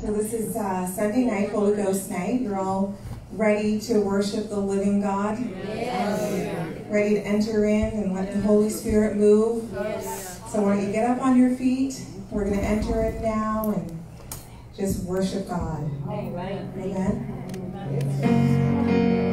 So this is uh, Sunday night, Holy Ghost night. You're all ready to worship the living God? Yes. Um, ready to enter in and let the Holy Spirit move? Yes. So why don't you get up on your feet? We're going to enter it now and just worship God. Amen. Amen. Amen.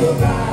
Together,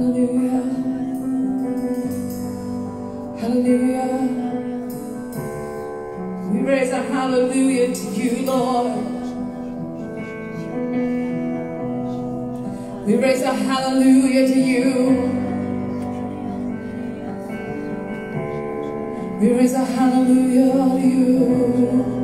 Hallelujah. Hallelujah. We raise a hallelujah to you, Lord. We raise a hallelujah to you. We raise a hallelujah to you.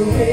Wave after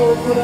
che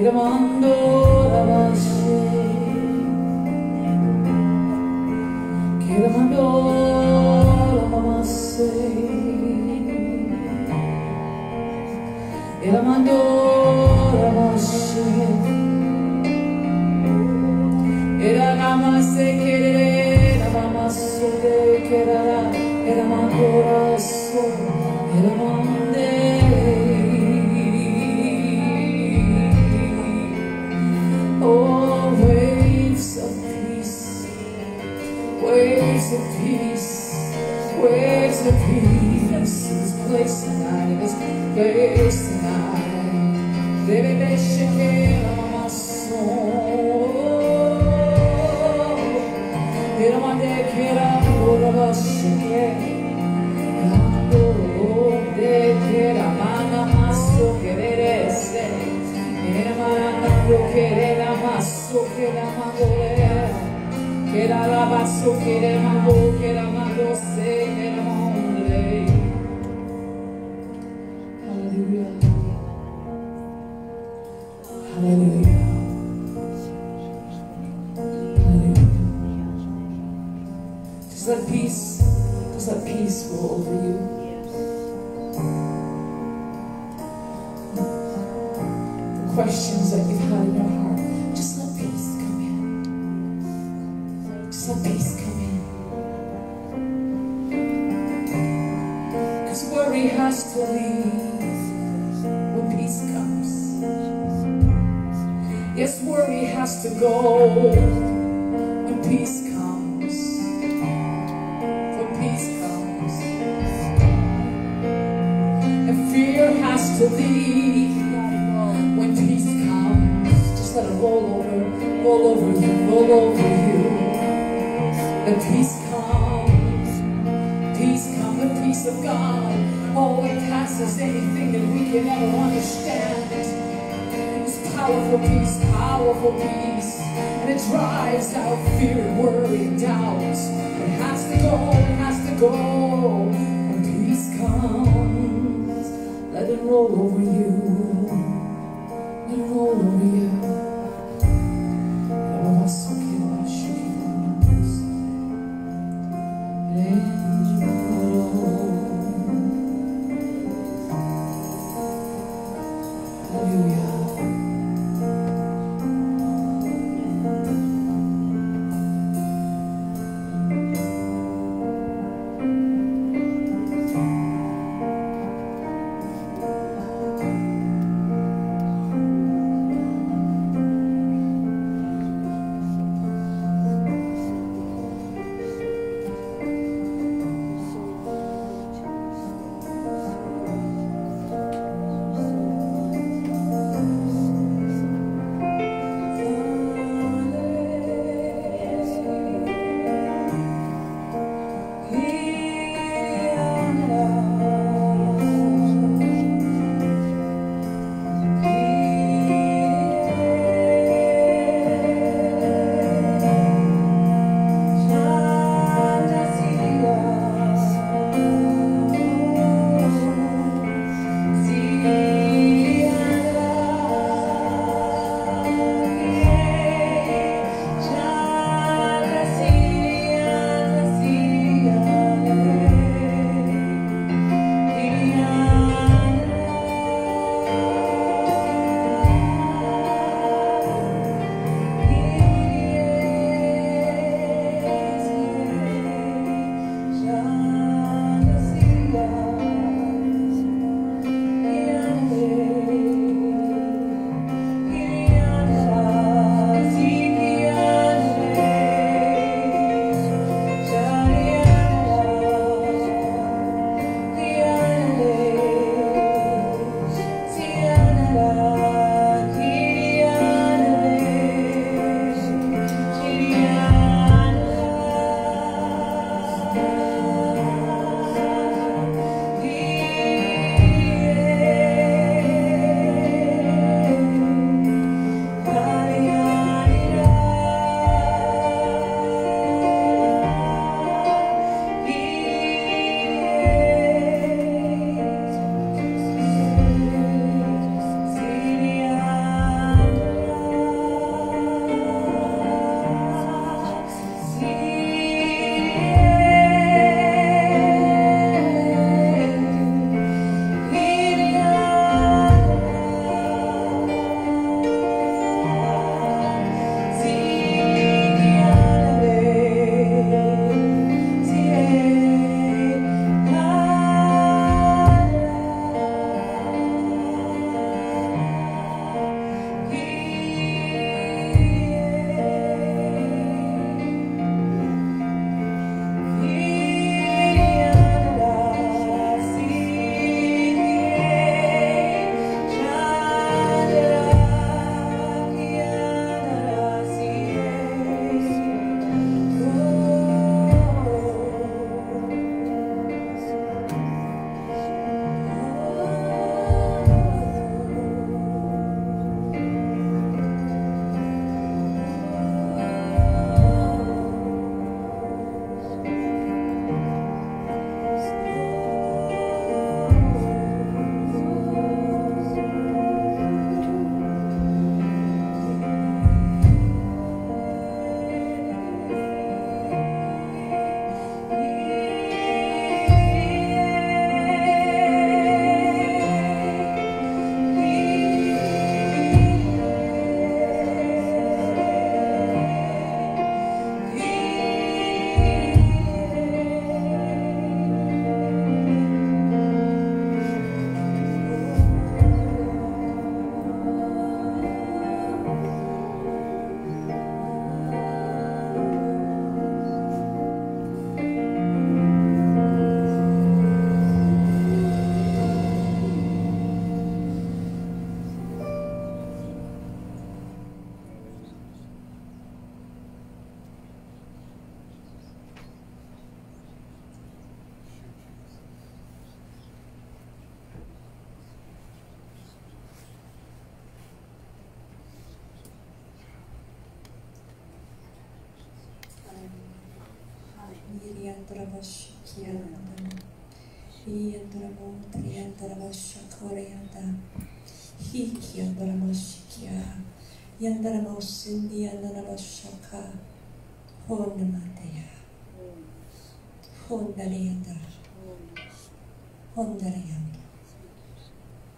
Quiere Yandarama Yandarama Şakora Yanda Hik Yandarama Şikya Yandarama Usindi Yandarama Şaka Honma Deya Hondare Yandara Hondare Yandara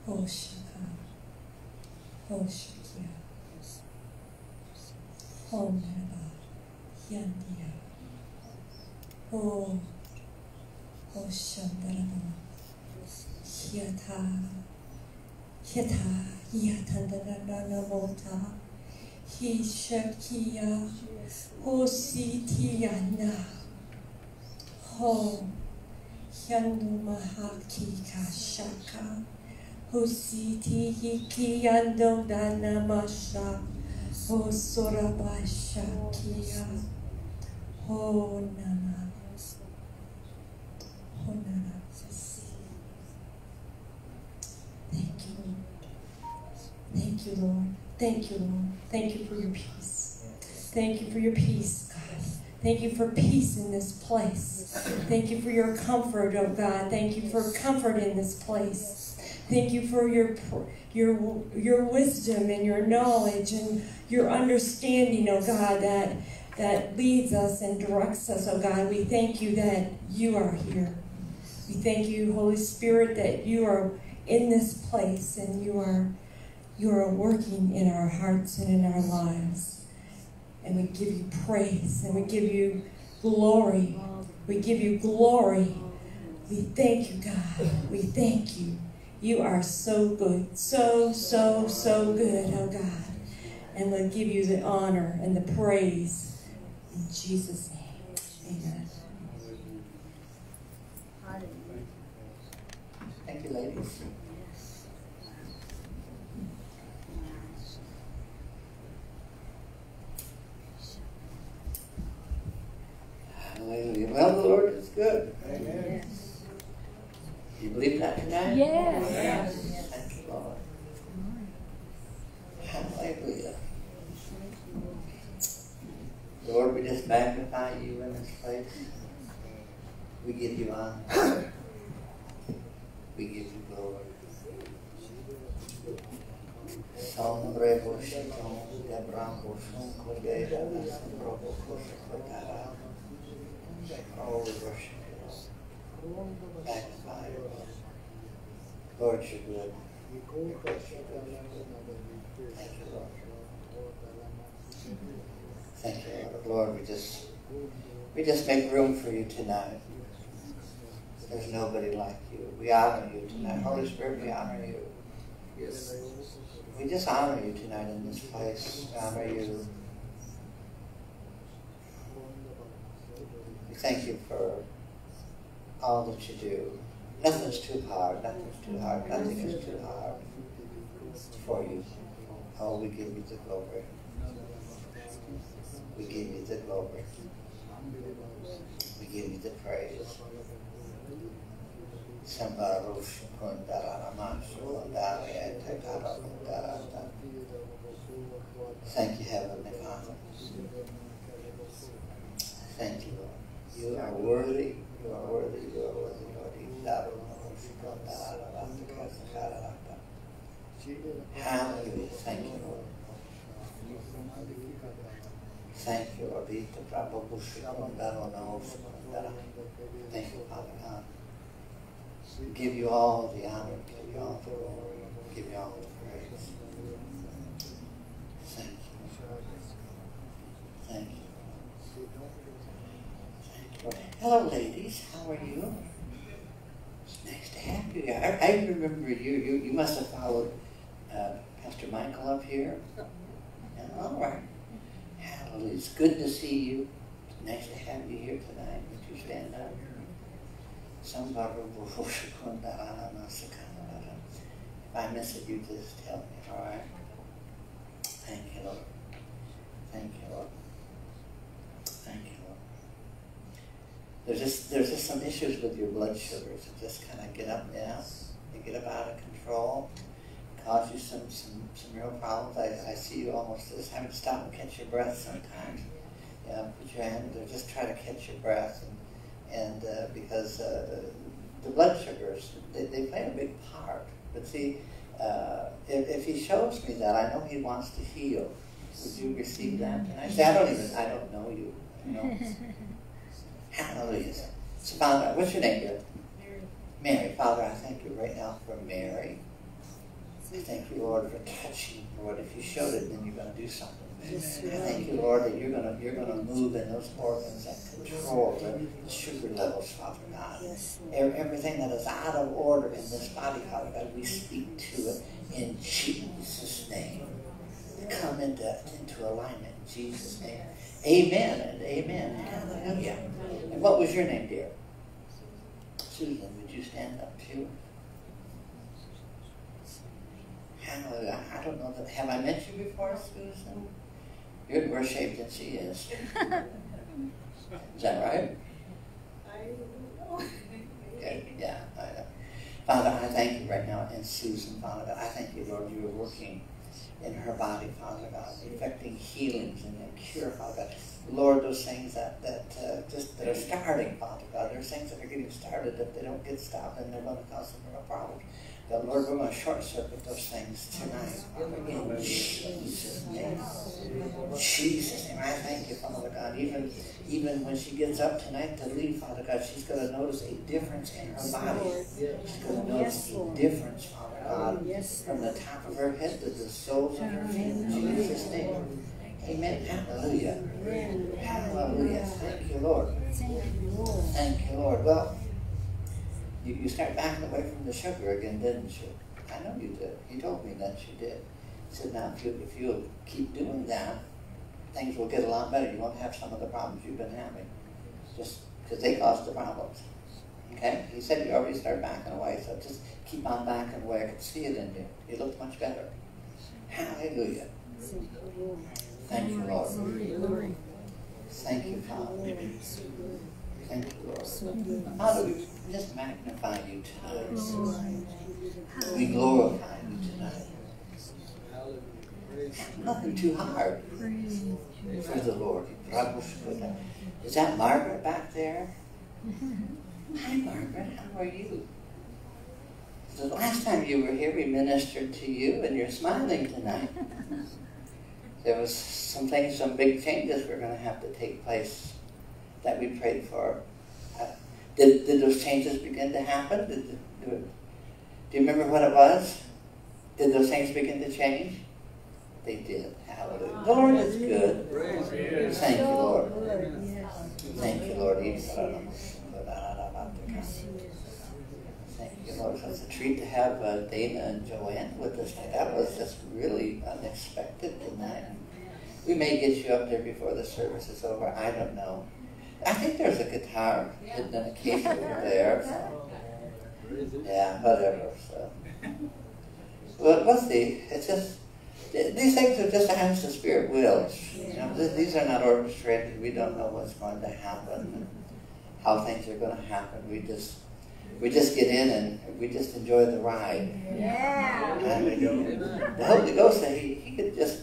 Hoş Hiata. Hiatandananamota. Hishakia. Hositiana. Ho. Hyandumahaki kashaka. Hositi hiki yando danamasha. Ho sorabasha Thank you, Lord. Thank you, Lord. Thank you for your peace. Thank you for your peace, God. Thank you for peace in this place. Thank you for your comfort, oh God. Thank you for comfort in this place. Thank you for your your your wisdom and your knowledge and your understanding, oh God, that that leads us and directs us, oh God. We thank you that you are here. We thank you, Holy Spirit, that you are in this place and you are you are working in our hearts and in our lives. And we give you praise and we give you glory. We give you glory. We thank you, God. We thank you. You are so good. So, so, so good, oh God. And we'll give you the honor and the praise. In Jesus' name. Amen. Thank you, ladies. Hallelujah. Well, the Lord is good. Amen. You believe that tonight? Yes. Thank you, Lord. Hallelujah. Lord, we just magnify you in this place. We give you honor. We give you glory. Sombre Boshitong, Debram Boshon, Kodeda, Sombro Bokosha, Kodara. Oh, we worship you, Lord. Magnify you, Lord. Lord, you're good. Thank you, Lord. Thank you, Lord. Lord, we just we just make room for you tonight. There's nobody like you. We honor you tonight. Holy Spirit, we honor you. We just honor you tonight in this place. We honor you. We thank you for all that you do. Nothing's too hard. Nothing's too hard. Nothing is too hard for you. Oh, we give you the glory. We give you the glory. We give you the praise. Thank you, Heavenly Father. Thank you, Lord. You are worthy. You are worthy. You are worthy, Lord. Hallelujah. Thank you, Lord. Thank you, Lord. Thank you, Father God. Give you all the honor, give you all the glory, give you all the praise. Thank you. Thank you. Thank you. Hello, ladies. How are you? It's nice to have you. I, I remember you. You you must have followed uh, Pastor Michael up here. Yeah, all right. Hallelujah. It's good to see you. It's nice to have you here tonight. Would you stand up? If I miss it, you just tell me, all right? Thank you, Lord. Thank you, Lord. Thank you, Lord. There's just there's just some issues with your blood sugars that just kind of get up and down. They get up out of control, cause you some some, some real problems. I, I see you almost just having to stop and catch your breath sometimes. Yeah, put your hand there, just try to catch your breath and and uh, because uh, the blood sugars they, they play a big part. But see, uh, if, if he shows me that, I know he wants to heal. Would you receive that tonight? See, I don't even I don't know you. You know. Hallelujah. So Father, what's your name, dear? Mary. Mary. Father, I thank you right now for Mary. I thank you, Lord, for touching. Lord, if you showed it, then you're going to do something. I thank you, Lord, that you're going to you're going to move in those organs that control the sugar levels, Father God. Every- Everything that is out of order in this body, Father God, we speak to it in Jesus' name. Come into into alignment in Jesus' name. Amen and amen. Hallelujah. And what was your name, dear? Susan, would you stand up too? Hallelujah. I don't know that. Have I met you before, Susan? You're in worse shape than she is. Is that right? Okay, yeah, I know. Father, I thank you right now and Susan, Father I thank you, Lord, you are working in her body, Father God, effecting healings and a cure, Father God. Lord, those things that, that uh, just that are starting, Father God, there's things that are getting started that they don't get stopped and they're going to cause some real problems. But Lord, we're going to short circuit those things tonight, in Jesus' name. Jesus' name, I thank you, Father God. Even even when she gets up tonight to leave, Father God, she's going to notice a difference in her body. She's going to notice a difference, Father God, from the top of her head to the soles of her feet. In Jesus' name. Amen. Hallelujah. Hallelujah. Thank you, Lord. Thank you, Lord. Well, you, you start backing away from the sugar again, didn't you? I know you did. He told me that you did. He said, now, if you, if you keep doing that, things will get a lot better. You won't have some of the problems you've been having. Just because they caused the problems. Okay? He said you already started backing away, so just keep on backing away. I could see it in you. You look much better. Hallelujah. Thank you, Lord. Thank you, Father. Thank you, Lord. We just magnify you tonight. We glorify you tonight. Nothing too hard for the Lord. Is that Margaret back there? Hi, Margaret. How are you? The last time you were here, we ministered to you, and you're smiling tonight. There was some things, some big changes were going to have to take place that we prayed for. Did, did those changes begin to happen? Did, did, do you remember what it was? Did those things begin to change? They did. Hallelujah. The Lord is good. Thank you, Lord. Thank you, Lord. Thank you, Lord. So it's a treat to have uh, Dana and Joanne with us. That was just really unexpected tonight. We may get you up there before the service is over. I don't know. I think there's a guitar hidden in a case over there. Yeah, whatever. So, well, let's see. It's just these things are just as the Spirit wills. You know, these are not orchestrated. We don't know what's going to happen, how things are going to happen. We just we just get in and we just enjoy the ride. Yeah. And the Holy Ghost, he, he could just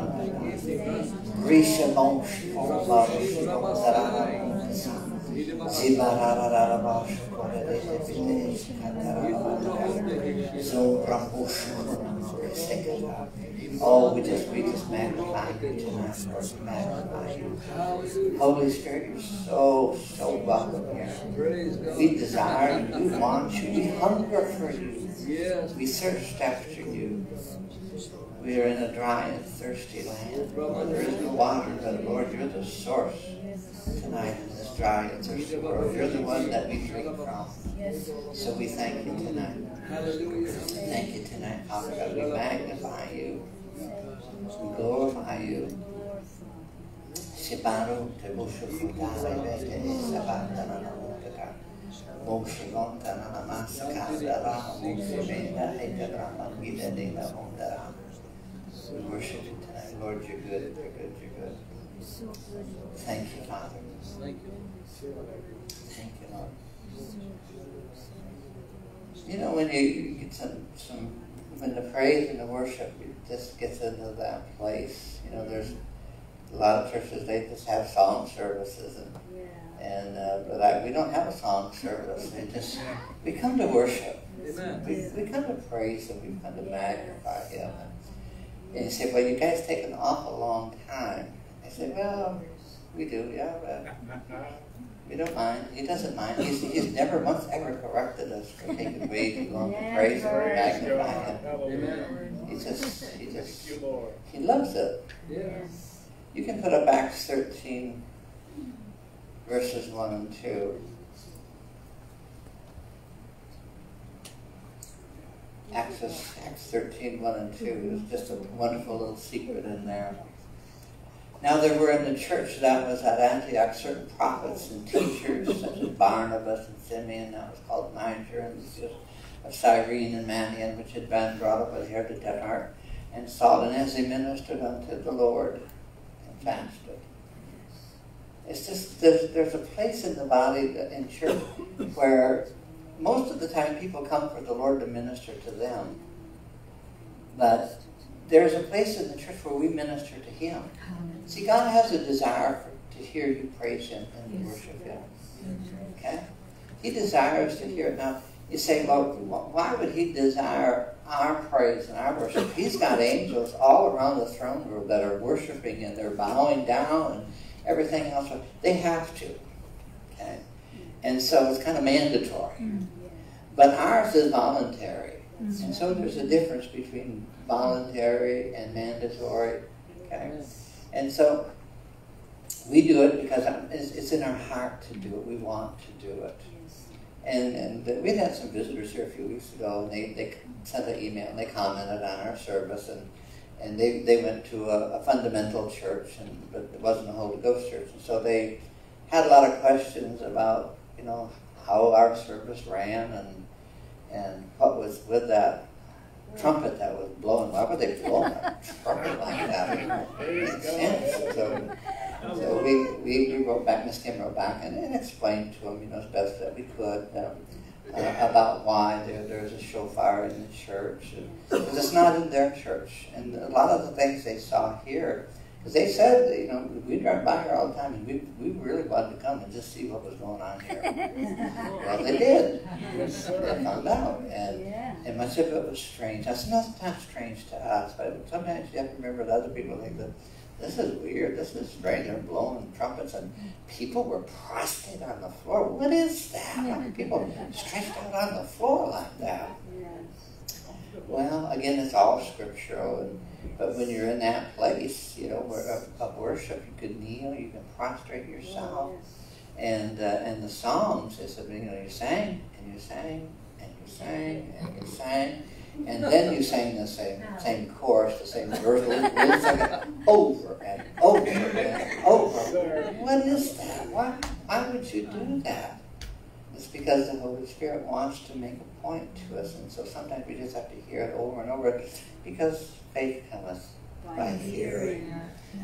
Oh, we just we just magnify you tonight, Lord. Magnify you. Holy Spirit, you're so so welcome here. We desire you, we want you, we hunger for you. We thirst after you. We are in a dry and thirsty land where there is no water, but Lord, you're the source tonight in this dry and thirsty world. You're the one that we drink from. So we thank you tonight. Thank you tonight, Father God. We magnify you. We glorify you. We worship you tonight. Lord, you're good, you're good, you're good. Thank you, Father. Thank you. Thank you, Lord. You know, when you, you get some, some, when the praise and the worship just gets into that place, you know, there's a lot of churches, they just have song services and, and, uh, but I, we don't have a song service. We just, we come to worship. Amen. We, we come to praise and we come to magnify Him. And you say, well, you guys take an awful long time. I said, well, we do, yeah, but we don't mind. He doesn't mind. He's, he's never once ever corrected us for taking way too long to praise Him and magnify Him. He just, he just, Thank you, Lord. he loves it. Yes. You can put up Acts 13, verses 1 and 2. Acts, Acts 13, 1 and 2 is just a wonderful little secret in there. Now there were in the church that was at Antioch certain prophets and teachers, such as Barnabas and Simeon, that was called Niger, and of Cyrene and Manaen, which had been brought up with Herod the Tetrarch, and Saul, and as they ministered unto the Lord and fasted. It's just, there's, there's a place in the body, in church, where most of the time people come for the Lord to minister to them. But there's a place in the church where we minister to Him. See, God has a desire for, to hear you praise Him and worship Him. Okay? He desires to hear it. Now, you say, well, why would He desire our praise and our worship? He's got angels all around the throne room that are worshiping and they're bowing down and everything else. They have to. Okay? And so it's kind of mandatory. Mm. But ours is voluntary. Mm-hmm. And so there's a difference between voluntary and mandatory. Okay? And so we do it because it's, it's in our heart to do it. We want to do it. And, and we had some visitors here a few weeks ago, and they, they sent an email and they commented on our service, and, and they, they went to a, a fundamental church, and but it wasn't a Holy Ghost church, and so they had a lot of questions about you know how our service ran and and what was with that trumpet that was blowing. Why would they blow a trumpet like that? It sense. So, so we, we, we wrote back, Miss Kim wrote back and, and explained to them, you know, as best that we could um, uh, about why there, there's a shofar in the church. Because it's not in their church. And a lot of the things they saw here, because they said, you know, we drive by here all the time and we, we really wanted to come and just see what was going on here. well, they did. Yes, They found out. And, and much of it was strange. That's not, not strange to us, but sometimes you have to remember that other people think that this is weird, this is strange. They're blowing trumpets and people were prostrate on the floor. What is that? Why are people stretched out on the floor like that? Well, again, it's all scriptural, and, but when you're in that place, you know, where, of, of worship, you can kneel, you can prostrate yourself, and uh, and the psalms it's you know, you sang and you sang and you sang and you sang, and then you sang the same same chorus, the same verse, we'll, we'll sing it over and over and over. What is that? Why why would you do that? It's because the Holy Spirit wants to make a point to us, and so sometimes we just have to hear it over and over because faith comes by hearing.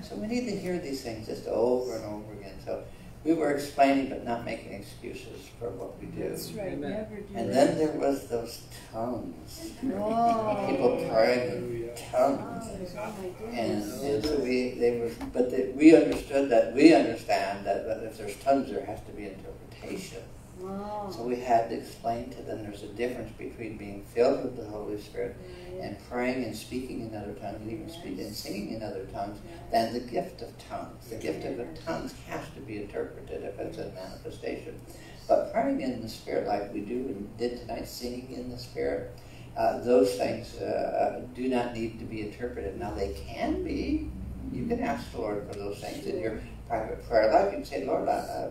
So we need to hear these things just over and over again. So we were explaining but not making excuses for what we do. That's right. Amen. Never do And then there was those tongues. Oh. People praying in Hallelujah. tongues. Oh, And, and so we, they were, but they, we understood that, we understand that, that if there's tongues, there has to be interpretation. Wow. So we had to explain to them there's a difference between being filled with the Holy Spirit and praying and speaking in other tongues, and even speaking and singing in other tongues, than the gift of tongues. The gift of the tongues has to be interpreted if it's a manifestation. But praying in the Spirit, like we do and did tonight, singing in the Spirit, uh, those things uh, do not need to be interpreted. Now they can be. You can ask the Lord for those things in your private prayer life. You can say, Lord,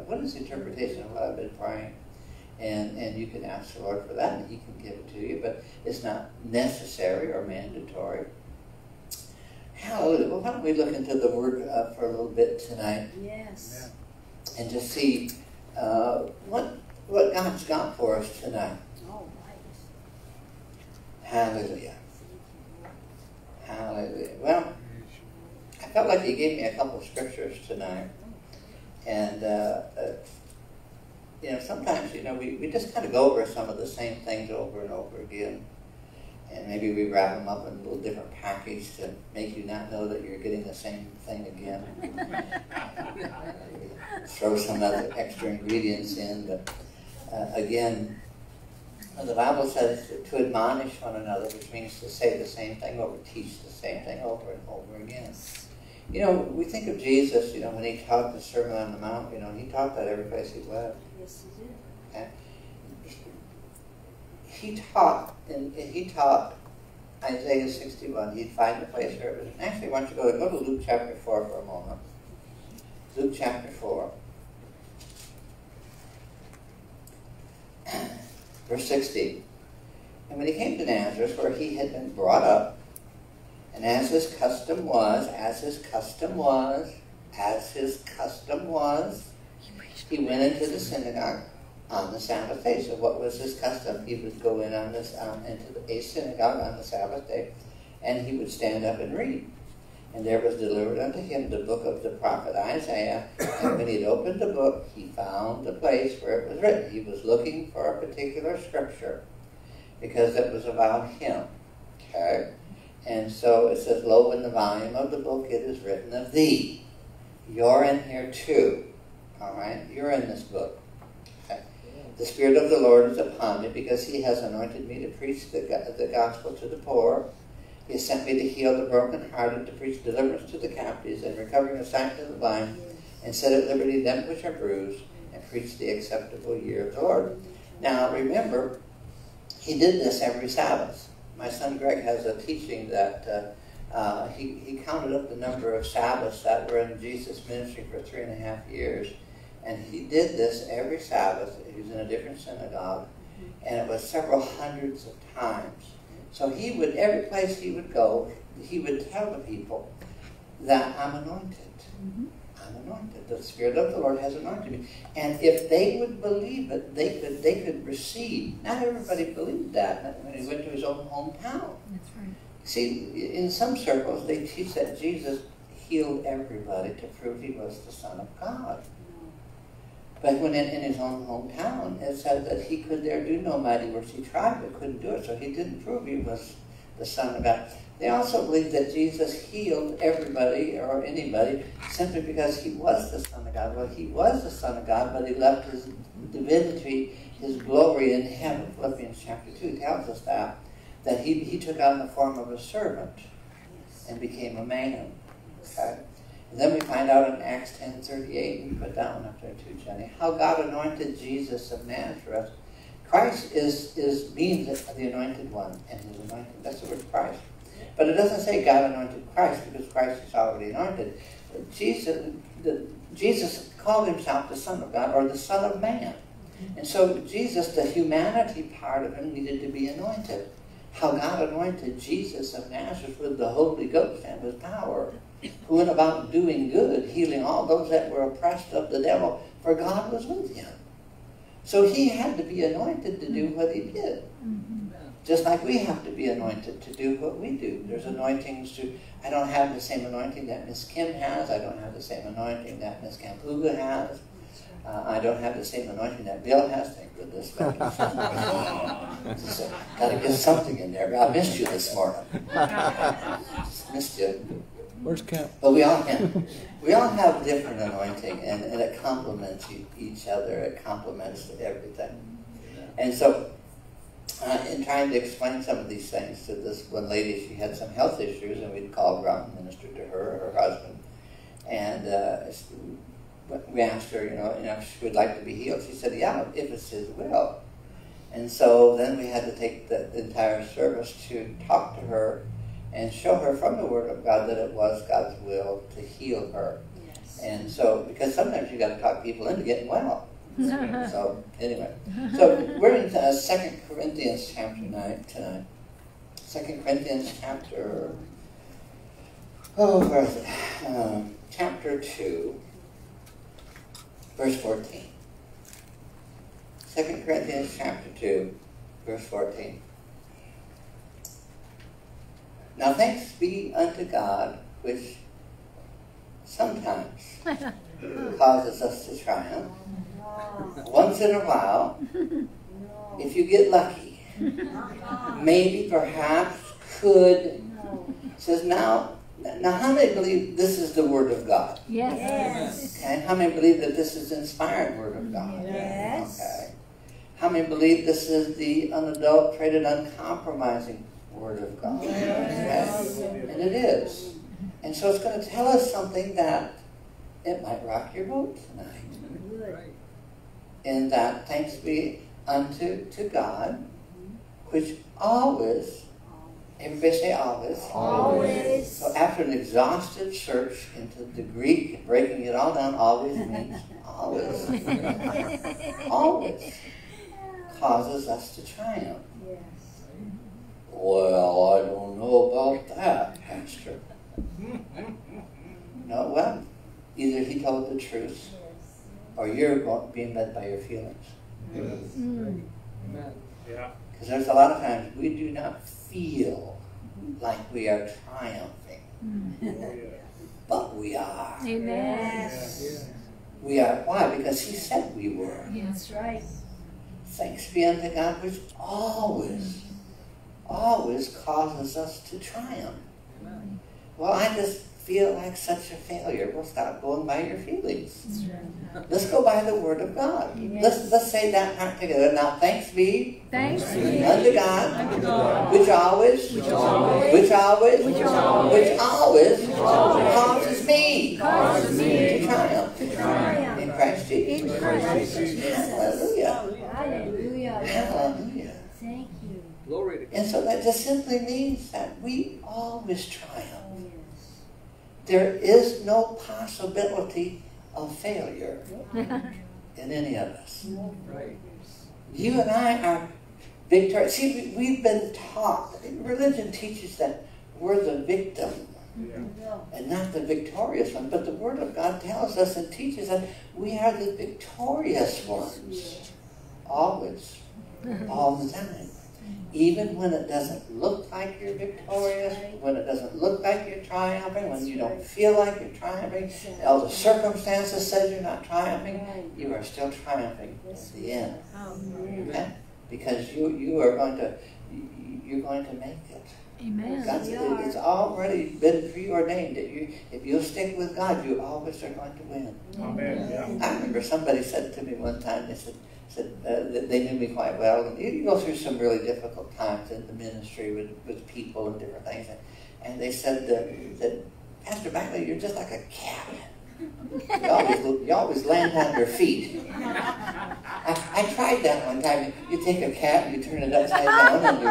what is the interpretation of what I've been praying? And, and you can ask the Lord for that, and He can give it to you, but it's not necessary or mandatory. Hallelujah. Well, why don't we look into the Word uh, for a little bit tonight Yes. and just see uh, what what God's got for us tonight. Hallelujah. Hallelujah. Well, I felt like He gave me a couple of scriptures tonight. And, uh, uh, you know, sometimes, you know, we, we just kind of go over some of the same things over and over again. And maybe we wrap them up in a little different package to make you not know that you're getting the same thing again. Throw some other extra ingredients in. But uh, again, the Bible says to, to admonish one another, which means to say the same thing over, teach the same thing over and over again. You know, we think of Jesus, you know, when he taught the Sermon on the Mount, you know, he taught that every place he went. Yes, he did. Okay? He taught, and he taught Isaiah 61. He'd find a place where it was. Actually, why don't you go, go to Luke chapter 4 for a moment. Luke chapter 4. Verse 16. And when he came to Nazareth, where he had been brought up, and as his custom was, as his custom was, as his custom was, he went into the synagogue on the Sabbath day. So what was his custom? He would go in on this um, into a synagogue on the Sabbath day, and he would stand up and read. And there was delivered unto him the book of the prophet Isaiah. And when he had opened the book, he found the place where it was written. He was looking for a particular scripture because it was about him. Okay? And so it says, Lo, in the volume of the book it is written of thee. You're in here too. All right? You're in this book. Okay? The Spirit of the Lord is upon me because he has anointed me to preach the, the gospel to the poor. He has sent me to heal the brokenhearted, to preach deliverance to the captives, and recovering the sight to the blind, and set at liberty them which are bruised, and preach the acceptable year of the Lord. Now remember, he did this every Sabbath. My son Greg has a teaching that uh, uh, he, he counted up the number of Sabbaths that were in Jesus' ministry for three and a half years. And he did this every Sabbath. He was in a different synagogue. And it was several hundreds of times. So he would, every place he would go, he would tell the people that I'm anointed. I'm anointed. The Spirit of the Lord has anointed me. And if they would believe it, they could they could receive. Not everybody believed that when he went to his own hometown. That's right. See, in some circles, they teach that Jesus healed everybody to prove he was the Son of God. But when in, in his own hometown, it said that he could there do no mighty works. He tried but couldn't do it, so he didn't prove he was the Son of God. They also believed that Jesus healed everybody or anybody simply because he was the Son of God. Well, he was the Son of God, but he left his divinity, his glory in heaven. Philippians chapter 2 tells us that, that he, he took on the form of a servant and became a man. Okay? And then we find out in Acts 10.38, we put that one up there too, Jenny, how God anointed Jesus of Nazareth. Christ is, is means the anointed one, and his anointed, that's the word Christ. But it doesn't say God anointed Christ because Christ is already anointed. Jesus, the, Jesus called himself the Son of God or the Son of Man. Mm-hmm. And so Jesus, the humanity part of him, needed to be anointed. How God anointed Jesus of Nazareth with the Holy Ghost and with power, who went about doing good, healing all those that were oppressed of the devil, for God was with him. So he had to be anointed to do mm-hmm. what he did. Mm-hmm. Just like we have to be anointed to do what we do. There's anointings to, I don't have the same anointing that Miss Kim has. I don't have the same anointing that Miss Campuga has. Uh, I don't have the same anointing that Bill has. Thank goodness. so, Got to get something in there. I missed you this morning. missed you. Where's Cap? But we all have, we all have different anointing, and, and it complements e- each other. It complements everything. And so, uh, in trying to explain some of these things to this one lady, she had some health issues, and we'd called around and ministered to her, or her husband, and uh, we asked her, you know, you know, if she would like to be healed. She said, "Yeah, if it's His will." And so then we had to take the, the entire service to talk to her and show her from the Word of God that it was God's will to heal her. Yes. And so, because sometimes you got to talk people into getting well. So anyway, so we're in uh, Second Corinthians chapter nine tonight. Second Corinthians chapter oh, where is it? Um, chapter two, verse fourteen. 2 Corinthians chapter 2, verse 14. Now thanks be unto God, which sometimes causes us to triumph. Once in a while, if you get lucky, maybe perhaps could says now now how many believe this is the word of God? Yes. Okay, how many believe that this is the inspired word of God? Yes. Okay. How many believe this is the unadulterated, uncompromising word of God? Yes. Okay? And it is. And so it's going to tell us something that it might rock your boat tonight. In that thanks be unto to God, which always, everybody say always. Always. So after an exhaustive search into the Greek and breaking it all down, always means always. always causes us to triumph. Well, I don't know about that, Pastor. No, well, either he told the truth or you're going, being led by your feelings. Mm. Amen. Yeah. Because there's a lot of times we do not feel mm-hmm. like we are triumphing, yeah. but we are. Amen. Yeah. We are. Why? Because he said we were. That's right. Thanks be unto God, which always, mm-hmm. always causes us to triumph. Well, I just feel like such a failure. Well, stop going by your feelings. Let's go by the word of God. Let's, let's say that part together. Now, thanks be Thanks be unto God, God. which always, which always- which always, which always- which always always causes me causes me to triumph to triumph in Christ Jesus. in Christ Jesus. Hallelujah. Hallelujah. Hallelujah. Thank you. Glory to God. And so that just simply means that we always triumph. There is no possibility of failure in any of us. You and I are victorious. See, we- we've been taught, religion teaches that we're the victim Yeah. and not the victorious one. But the Word of God tells us and teaches that we are the victorious ones. Always. All the time. Even when it doesn't look like you're victorious, when it doesn't look like you're triumphing, when you don't feel like you're triumphing, all the circumstances says you're not triumphing, you are still triumphing at the end. Okay? Because you you are going to you- you're going to make it. Amen. God's, it's already been preordained that you if you'll stick with God, you always are going to win. Amen. Yeah. I remember somebody said to me one time, they said, uh, that they knew me quite well, and you, you go through some really difficult times in the ministry with, with people and different things, and, and they said that, that Pastor Bitely, you're just like a cat. You always, you always land on your feet. I, I tried that one time. You take a cat and you turn it upside down, and you,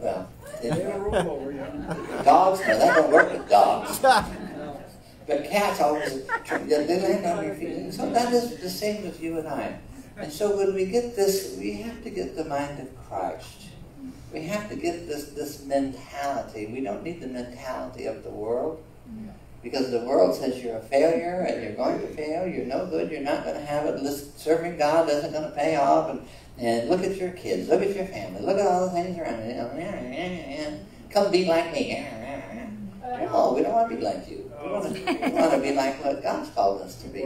well, it, They don't roll over, yeah. dogs, no, that don't work with dogs. But cats always, they land on your feet. And so that is the same with you and I. And so when we get this, we have to get the mind of Christ. We have to get this, this mentality. We don't need the mentality of the world. Because the world says you're a failure and you're going to fail, you're no good, you're not going to have it. Serving God isn't going to pay off. And, and look at your kids, look at your family, look at all the things around you. Mm-hmm. Come be like me. Mm-hmm. No, we don't want to be like you. We want to, we want to be like what God's called us to be.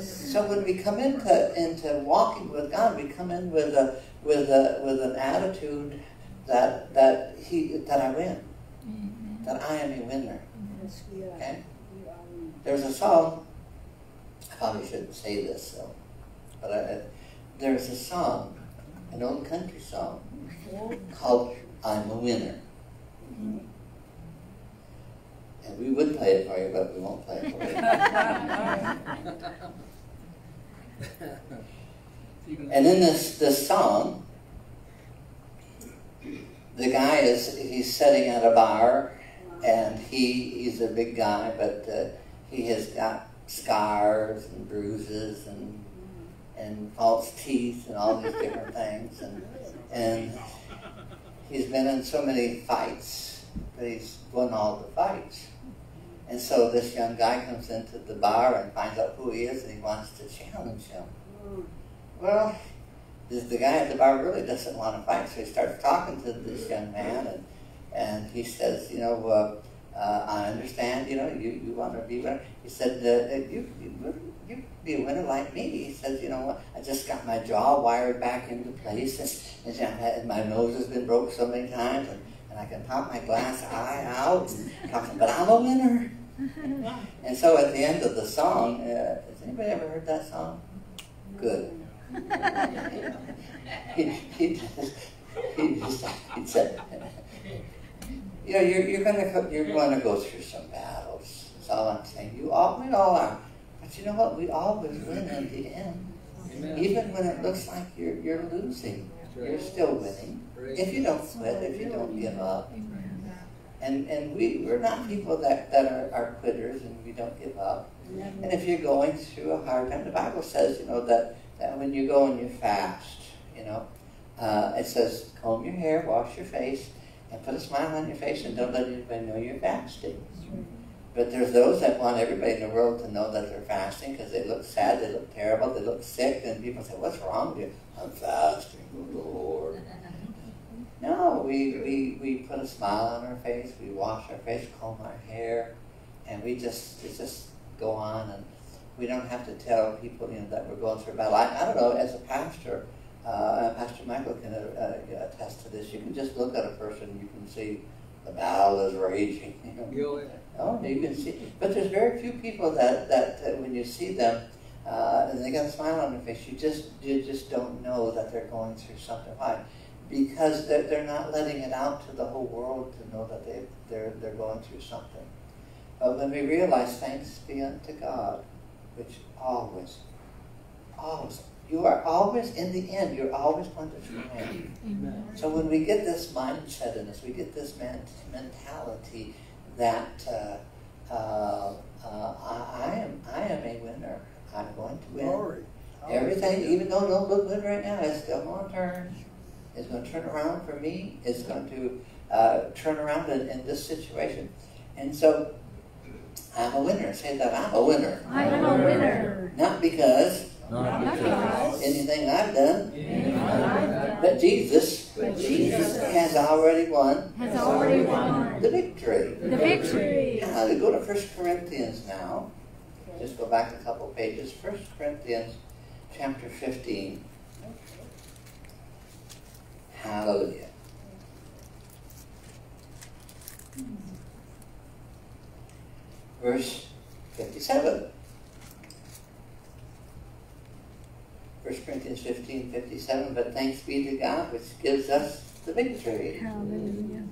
So when we come into into walking with God, we come in with a with a with an attitude that that he that I win, that I am a winner. Okay. There's a song. I probably shouldn't say this though, but I, there's a song, an old country song, called "I'm a Winner." And we would play it for you, but we won't play it for you. And in this, this song, the guy is he's sitting at a bar, and he he's a big guy, but uh, he has got scars and bruises and and false teeth and all these different things, and and he's been in so many fights, but he's won all the fights. And so this young guy comes into the bar and finds out who he is, and he wants to challenge him. Well, this, the guy at the bar really doesn't want to fight, so he starts talking to this young man, and and he says, you know, uh, uh, I understand, you know, you, you want to be winner. He said, uh, you, you you be a winner like me. He says, you know what, I just got my jaw wired back into place, and, and, my nose has been broke so many times, and, and I can pop my glass eye out, and, but I'm a winner. And so at the end of the song, uh, has anybody ever heard that song? Good. he, he, just, he, just, he said, you know, you're, you're gonna go, you're gonna go through some battles. That's all I'm saying. You all, we all are. But you know what? We always win in the end. Even when it looks like you're you're losing, you're still winning. If you don't quit, if you don't give up. And and we, we're not people that, that are, are quitters and we don't give up. And if you're going through a hard time, the Bible says, you know, that, that when you go and you fast, you know, uh, it says comb your hair, wash your face, and put a smile on your face and don't let anybody know you're fasting. But there's those that want everybody in the world to know that they're fasting because they look sad, they look terrible, they look sick, and people say, What's wrong with you? I'm fasting, oh Lord. No, we, we, we put a smile on our face, we wash our face, comb our hair, and we just, we just go on and we don't have to tell people you know, that we're going through a battle. I, I don't know, as a pastor, uh, Pastor Michael can uh, uh, attest to this. You can just look at a person, and you can see the battle is raging. You know? Oh, you can see, but there's very few people that, that, that when you see them, uh, and they got a smile on their face, you just you just don't know that they're going through something. Why? Because they're, they're not letting it out to the whole world to know that they they're they're going through something. But when we realize, thanks be unto God, which always, always, you are always in the end, you're always going to triumph. Amen. So when we get this mindset in us, we get this man- mentality that uh, uh, uh, I, I am I am a winner. I'm going to win. Glory. Everything, even though it don't look good right now, it's still going to turn. It's going to turn around for me. It's going to uh, turn around in, in this situation. And so I'm a winner. Say that I'm a winner. I am a winner. Not because Not because anything I've done, anything I've done, but Jesus, but Jesus has already won has already won the victory. the victory. Now to go to 1 Corinthians now. Just go back a couple pages. 1 Corinthians chapter 15. Hallelujah. Verse 57. 1 Corinthians 15, 57. But thanks be to God, which gives us the victory. Hallelujah.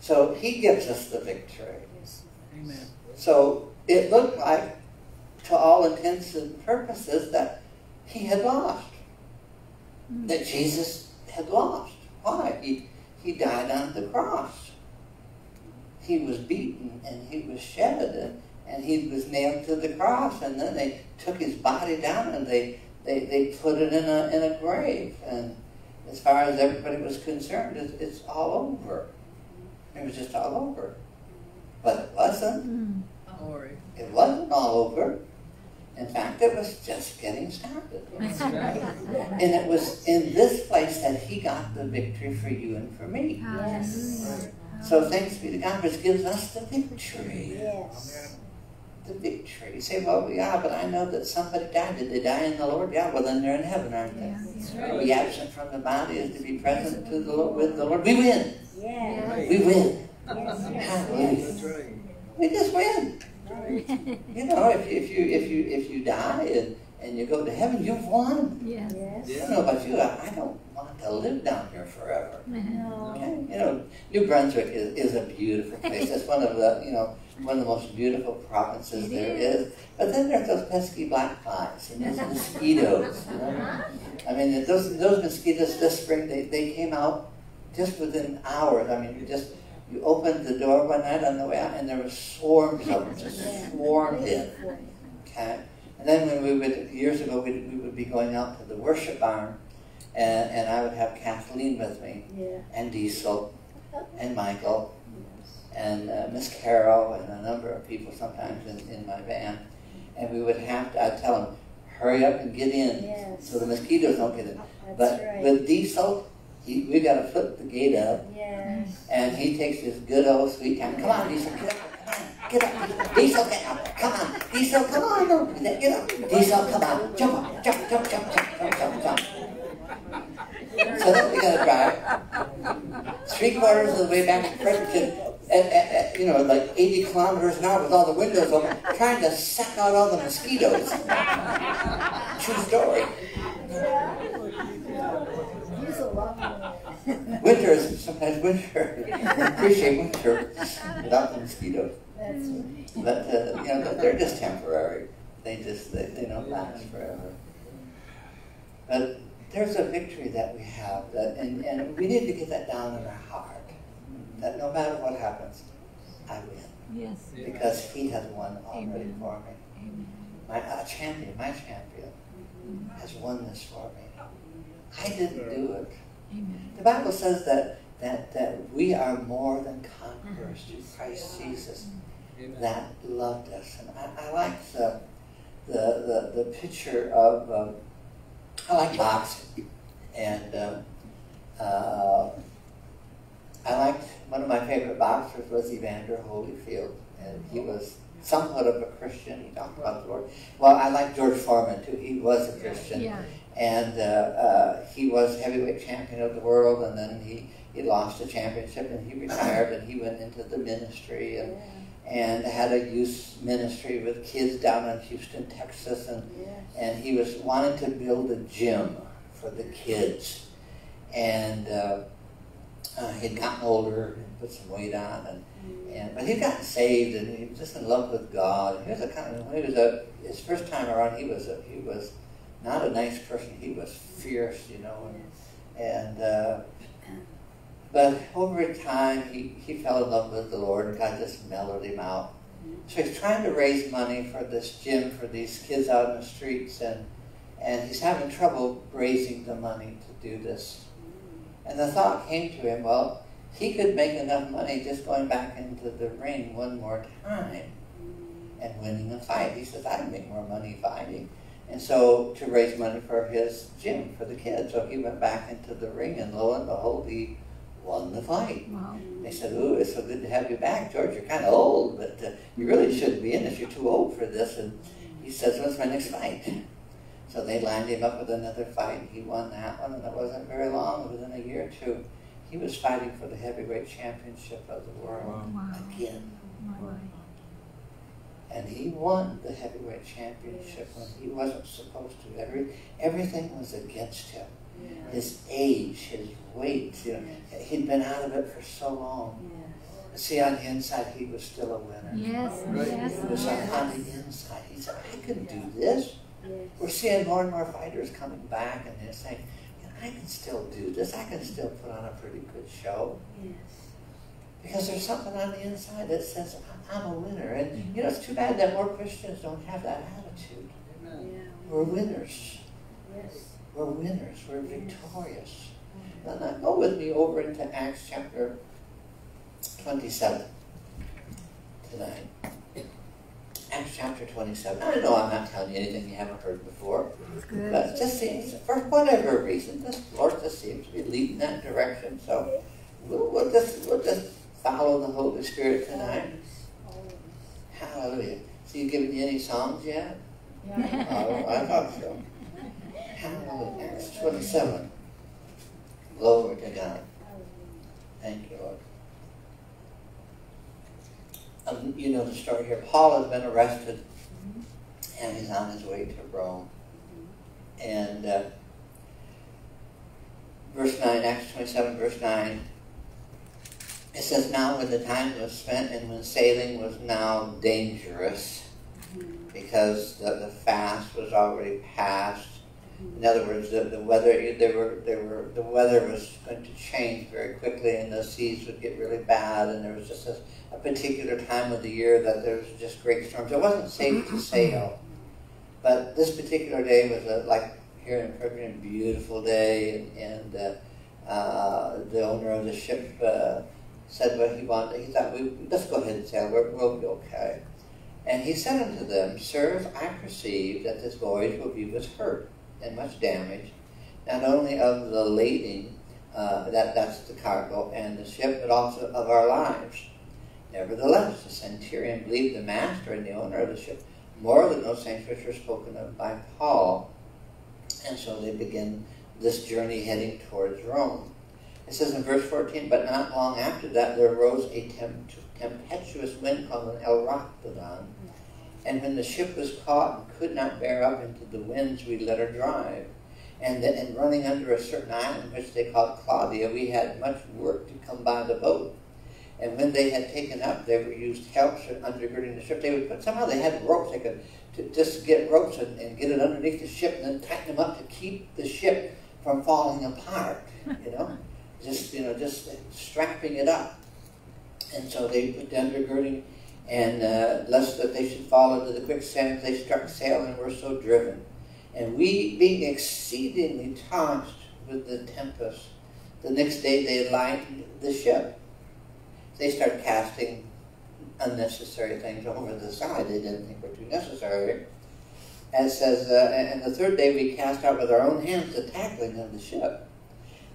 So he gives us the victory. Amen. So it looked like, to all intents and purposes, that he had lost. That mm. Jesus had lost. Why? He, he died on the cross. He was beaten and he was shed and, and he was nailed to the cross. And then they took his body down and they, they, they put it in a, in a grave. And as far as everybody was concerned, it's, it's all over. It was just all over. But it wasn't. Mm. Glory. It wasn't all over. In fact, it was just getting started. And it was in this place that he got the victory for you and for me. Hallelujah. So thanks be to God, which gives us the victory. Amen. The victory. You say, well, yeah, but I know that somebody died. Did they die in the Lord? Yeah, well, then they're in heaven, aren't they? Yeah. To be absent from the body is to be present to the Lord, with the Lord. We win. Yeah. We win. That's Hallelujah. right. We just win. You know, if you if you if you if you die and, and you go to heaven, you've won. Yes. I don't know about you, I I don't want to live down here forever. No. Okay? You know, New Brunswick is, is a beautiful place. It's one of the you know one of the most beautiful provinces It there is. is. But then there's those pesky black flies and those mosquitoes. You know? I mean, those those mosquitoes this spring they, they came out just within hours. I mean, you just you opened the door one night on the way out, and there were swarms of them just swarmed in. Okay, and then when we would years ago we, we would be going out to the worship barn, and, and I would have Kathleen with me, Yeah. and Diesel, and Michael, and uh, Miss Carol, and a number of people sometimes in, in my van, and we would have to. I'd tell them, hurry up and get in Yes. so the mosquitoes don't get in. That's But right. with Diesel, he, we got to flip the gate up, Yes. and he takes his good old sweet time. Come on, Diesel, get up, come on, get up, Diesel, get up, come on, Diesel, come on, don't do that, get up, Diesel, come on, jump up, jump, jump, jump, jump, jump, jump, jump. So then we got to drive three quarters of the way back to Fredericton, at, at, at, you know, like 80 kilometers an hour with all the windows open, trying to suck out all the mosquitoes. True story. He's a lot. Winter is sometimes winter. We appreciate winter without the mosquitoes. But uh, you know, they're just temporary. They just they, they don't last forever. But there's a victory that we have that, and, and we need to get that down in our heart. That no matter what happens, I win Yes. because He has won already Amen. for me. Amen. My uh, champion, my champion, has won this for me. I didn't do it. Amen. The Bible says that that that we are more than conquerors through Christ Jesus that loved us. And I, I like the, the, the, the picture of, um, I like boxing. And um, uh, I liked, one of my favorite boxers was Evander Holyfield. And he was somewhat of a Christian. He talked about the Lord. Well, I like George Foreman too. He was a Christian Yeah. And uh, uh, he was heavyweight champion of the world, and then he, he lost the championship, and he retired, and he went into the ministry, and, and had a youth ministry with kids down in Houston, Texas, and, and he was wanting to build a gym for the kids, and uh, uh, he'd gotten older and put some weight on, and, and but he'd gotten saved, and he was just in love with God. He was a kind of when he was a his first time around, he was a, he was not a nice person. He was fierce, you know, and, and uh, but over time he, he fell in love with the Lord and God just mellowed him out. Mm-hmm. So he's trying to raise money for this gym for these kids out in the streets and and he's having trouble raising the money to do this. Mm-hmm. And the thought came to him, well, he could make enough money just going back into the ring one more time mm-hmm. and winning a fight. He says, I'd make more money fighting. And so to raise money for his gym for the kids. So he went back into the ring and lo and behold he won the fight. Wow. They said, ooh, it's so good to have you back, George. You're kind of old, but uh, you really shouldn't be in this. You're too old for this. And he says, when's my next fight? So they lined him up with another fight. He won that one, and it wasn't very long. Within a year or two, he was fighting for the heavyweight championship of the world Wow. again. Wow. And he won the heavyweight championship when he wasn't supposed to. Every everything was against him. His age, his weight, you know, he'd been out of it for so long. But see, on the inside, he was still a winner. Yes. Right. Yes. He was on, on the inside. He said, I can do this. We're seeing more and more fighters coming back, and they're saying, "You know, I can still do this. I can still put on a pretty good show. Because there's something on the inside that says, I'm a winner. And, you know, it's too bad that more Christians don't have that attitude. We're winners. We're winners. We're victorious. Mm-hmm. Now, now go with me over into Acts chapter 27 tonight. Acts chapter 27. I know I'm not telling you anything you haven't heard before. But it just seems, for whatever reason, this Lord just seems to be leading that direction. So we'll, we'll just we'll just follow the Holy Spirit tonight. Hallelujah. So you given you any songs yet? Yeah. Oh, I thought so. Hallelujah. Acts 27. Glory to God. Thank you, Lord. Um, you know the story here. Paul has been arrested and he's on his way to Rome. And uh, verse 9, Acts 27, verse 9, it says, Now when the time was spent and when sailing was now dangerous, because the, the fast was already past. In other words, the, the weather they were, they were, the weather was going to change very quickly, and the seas would get really bad, and there was just a, a particular time of the year that there was just great storms. It wasn't safe to sail, but this particular day was a, like here in a beautiful day, and, and uh, uh, the owner of the ship uh, said what he wanted. He thought, let's go ahead and sail. We're, we'll be okay. And he said unto them, Sirs, I perceive that this voyage will be with hurt and much damage, not only of the lading, uh, that, that's the cargo and the ship, but also of our lives. Nevertheless, the centurion believed the master and the owner of the ship more than those things which were spoken of by Paul. And so they begin this journey heading towards Rome. It says in verse 14, but not long after that there arose a temp- tempestuous wind called an Euroclydon. And when the ship was caught and could not bear up into the winds, we let her drive. And then, and running under a certain island which they called Claudia, we had much work to come by the boat. And when they had taken up, they were used helps in undergirding the ship. They would put somehow they had ropes. They could to just get ropes and, and get it underneath the ship, and then tighten them up to keep the ship from falling apart. You know, just you know, just strapping it up. And so they put the undergirding, and uh, lest that they should fall into the quicksand, they struck sail and were so driven. And we, being exceedingly tossed with the tempest, the next day they lightened the ship. They started casting unnecessary things over the side they didn't think were too necessary. And says, uh, and the third day we cast out with our own hands the tackling of the ship.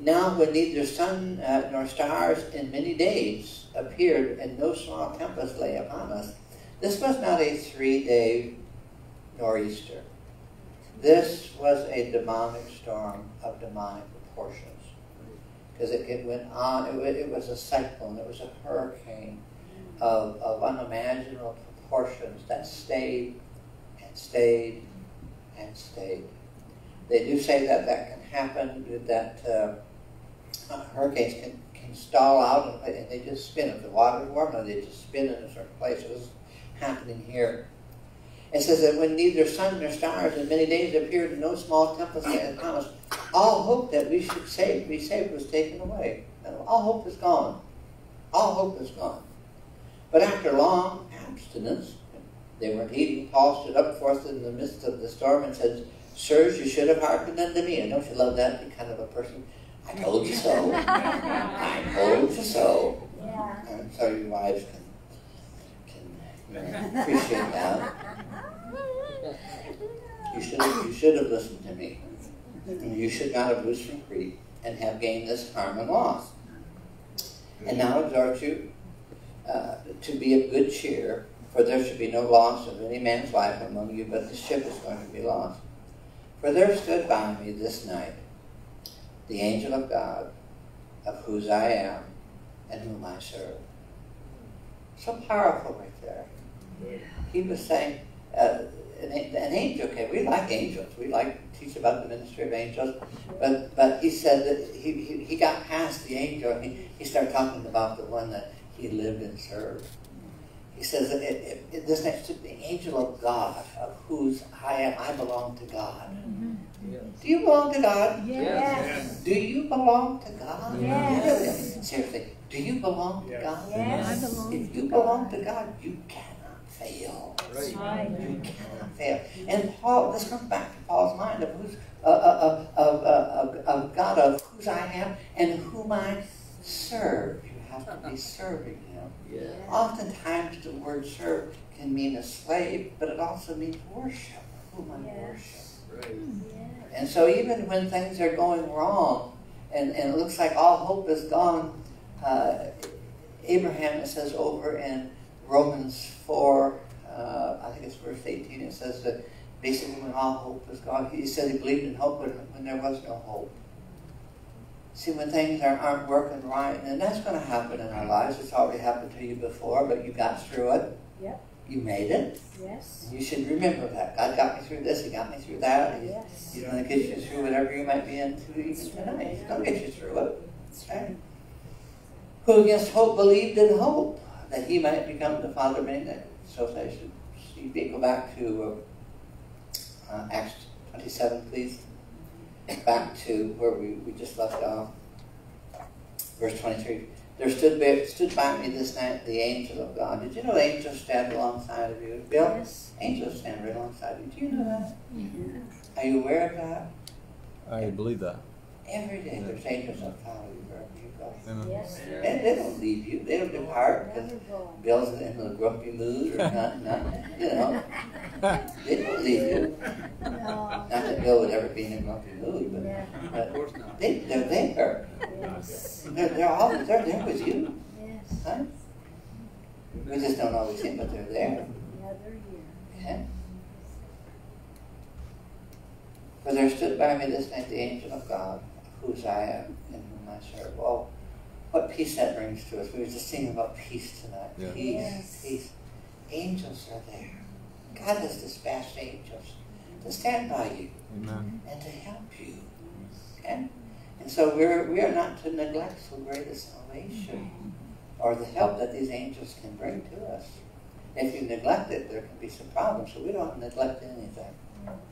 Now, when neither sun uh, nor stars in many days appeared, and no small tempest lay upon us, this was not a three day nor'easter. This was a demonic storm of demonic proportions. Because it, it went on, it, it was a cyclone, it was a hurricane of, of unimaginable proportions that stayed and stayed and stayed. They do say that that can happen, that uh, hurricanes can, can stall out and, and they just spin. If the water's warm, enough, they just spin in a certain place. This is happening here. It says that when neither sun nor stars in many days appeared, no small tempest upon us, all hope that we should save, be saved was taken away. All hope is gone. All hope is gone. But after long abstinence, they weren't eating. Paul stood up forth in the midst of the storm and said, Sirs, you should have hearkened unto me. And don't you love that kind of a person? I told you so. I told you so. And so your wives can, can you appreciate that. You should have, you should have listened to me. You should not have loosed from Crete and have gained this harm and loss. And now exhort you uh, to be of good cheer, for there should be no loss of any man's life among you, but the ship is going to be lost. For there stood by me this night the angel of God, of whose I am and whom I serve. So powerful right there. He was saying, uh, an, an angel, okay, we like angels. We like teach about the ministry of angels. But but he said that he, he, he got past the angel and he, he started talking about the one that he lived and served. He says that it, it, it, this next to the angel of God, of whose I am, I belong to God. Do you belong to God? Yes. Do you belong to God? Yes. Seriously, do you belong to God? Yes. I belong If to you belong to God, you cannot fail. Right. You cannot fail. And Paul, this comes back to Paul's mind of who's uh, uh, uh, of, uh, of, of God, of whose I am and whom I serve. You have to be serving Him. Oftentimes, the word serve can mean a slave, but it also means worship. Whom I Yes. worship. And so, even when things are going wrong, and, and it looks like all hope is gone, uh, Abraham, it says over in Romans 4, uh, I think it's verse 18, it says that basically when all hope was gone, he said he believed in hope when, when there was no hope. See, when things are, aren't working right, and that's going to happen in our lives. It's already happened to you before, but you got through it. Yep. You made it. Yes. You should remember that. God got me through this. He got me through that. He's, Yes. He's going to get you through whatever you might be into even tonight. He's going to get you through it. Okay? Who against hope believed in hope that he might become the father of many nations. So if I should go back to uh, uh, Acts 27, please. Back to where we, we just left off. Verse 23. There stood by, stood by me this night the angel of God. Did you know angels stand alongside of you? Bill? Yes. Angels stand right alongside you. Do you know that? Are you aware of that? I believe that. Every day there's angels that follow you wherever you go. Yes. And they don't leave you. They don't depart because Bill's in a grumpy mood or not, not, you know. They don't leave you. Not that Bill would ever be in a grumpy mood, but, Of course not. they, they're there. They're, they're always, they're there with you, Yes. huh? We just don't always see them, but they're there. Yeah, they're here. Okay? For there stood by me this night the angel of God, whose I am, in whom I serve. Well, what peace that brings to us. We were just singing about peace tonight. Yeah. Peace, Yes. peace. Angels are there. God has dispatched angels to stand by you Amen. and to help you. Okay? And so we're we are not to neglect so great a salvation mm-hmm. or the help that these angels can bring to us. If you neglect it, there can be some problems. So we don't neglect anything.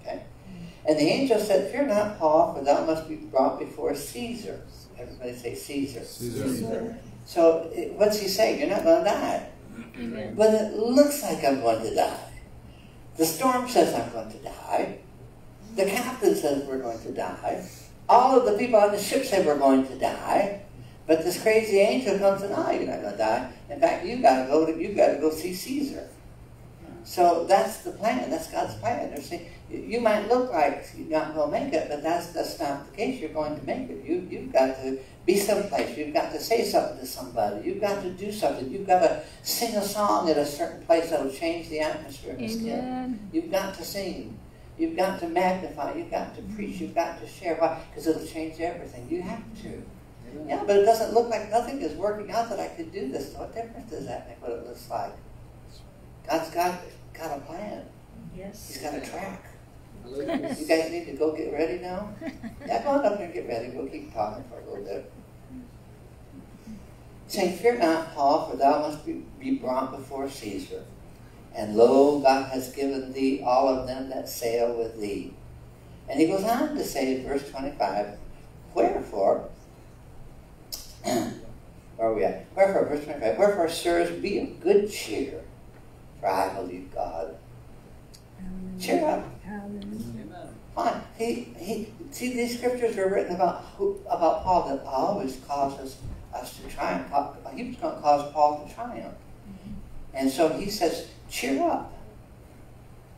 Okay? Mm-hmm. And the angel said, Fear not, Paul, for thou must be brought before Caesar. Everybody say Caesar. Caesar. So what's he saying? You're not going to die. But it looks like I'm going to die. The storm says I'm going to die. The captain says we're going to die. All of the people on the ship say we're going to die. But this crazy angel comes and, ah, you're not going to die. In fact, you got to go. To, you got to go see Caesar. So that's the plan. That's God's plan. They're saying, you you might look like you're not going to make it, but that's that's not the case. You're going to make it. You you've got to be someplace. You've got to say something to somebody. You've got to do something. You've got to sing a song at a certain place that'll change the atmosphere in the. You've got to sing. You've got to magnify. You've got to preach. You've got to share. Why? Because it'll change everything. You have to. Yeah, but it doesn't look like nothing is working out that I could do this. What difference does that make? What it looks like? God's got got a plan. Yes. He's got a track. You guys need to go get ready now? Yeah, go on up there and get ready. We'll keep talking for a little bit. Saying, Fear not, Paul, for thou must be, be brought before Caesar. And lo, God has given thee all of them that sail with thee. And he goes on to say verse 25, Wherefore, where are we at? Wherefore, verse 25, Wherefore, sirs, be of good cheer, for I believe God. Cheer up. Fine. He, he, see, these scriptures are written about who, about Paul that always causes us to triumph. He was going to cause Paul to triumph. Mm-hmm. And so he says, cheer up.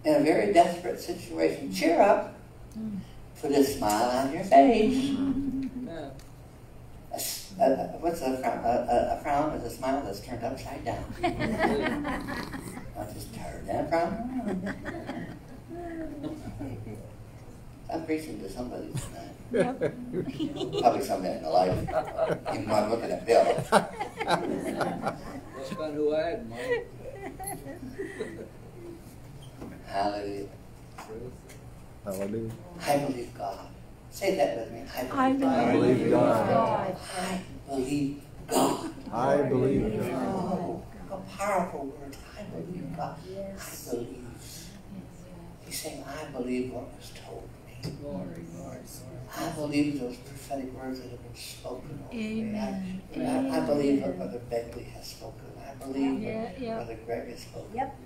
In a very desperate situation, cheer up. Mm. Put a smile on your face. A a- what's a frown? A, a, a frown is a smile that's turned upside down. I'll just turn that frown around. I'm preaching to somebody tonight. Probably somebody in the life. Even though I'm looking at Bill. That's about who I had in mind. Hallelujah. Hallelujah. I believe God. Say that with me. I I believe God. I believe God. I believe God. I believe God. Oh, a powerful word. I believe God. I believe. He's saying, I believe what was told me. Glory, glory, I believe those prophetic words that have been spoken over me. I, I, I believe what Brother Begley has spoken. I believe Yeah, what yeah. Brother Greg has spoken. Yep.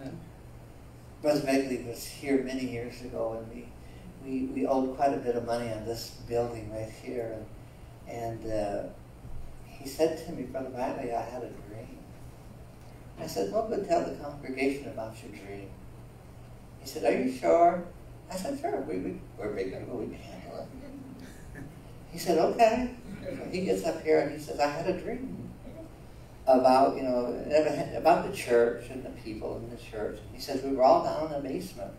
Amen. Brother Begley was here many years ago, and we, we, we owed quite a bit of money on this building right here. And, and uh, he said to me, Brother Bagley, I had a dream. I said, well, go tell the congregation about your dream. He said, are you sure? I said, sure, we, we, we're big people, we can handle it. He said, okay. So he gets up here and he says, I had a dream about, you know, about the church and the people in the church. He says, we were all down in the basement.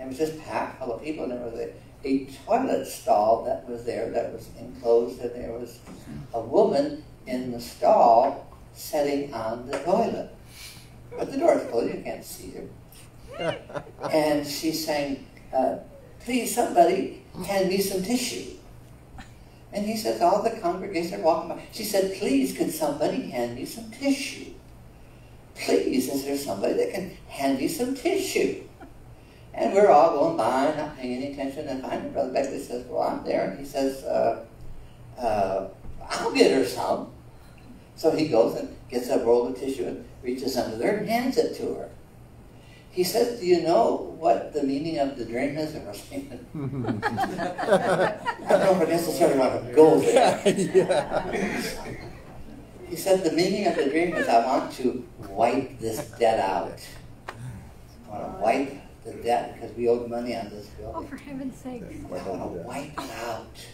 And it was just packed full of people, and there was a, a toilet stall that was there that was enclosed, and there was a woman in the stall sitting on the toilet. But the door's closed, you can't see her. And she's saying, uh, please, somebody hand me some tissue. And he says, all the congregation are walking by. She said, please, could somebody hand me some tissue? Please, is there somebody that can hand me some tissue? And we're all going by, not paying any attention. And finally, Brother Beckley says, well, I'm there. And he says, uh, uh, I'll get her some. So he goes and gets a roll of tissue and reaches under there and hands it to her. He says, Do you know what the meaning of the dream is? And we're saying, I don't necessarily want to go there. He said, The meaning of the dream is I want to wipe this debt out. I want to wipe the debt because we owed money on this bill. Oh, for heaven's sake. We're going to wipe it out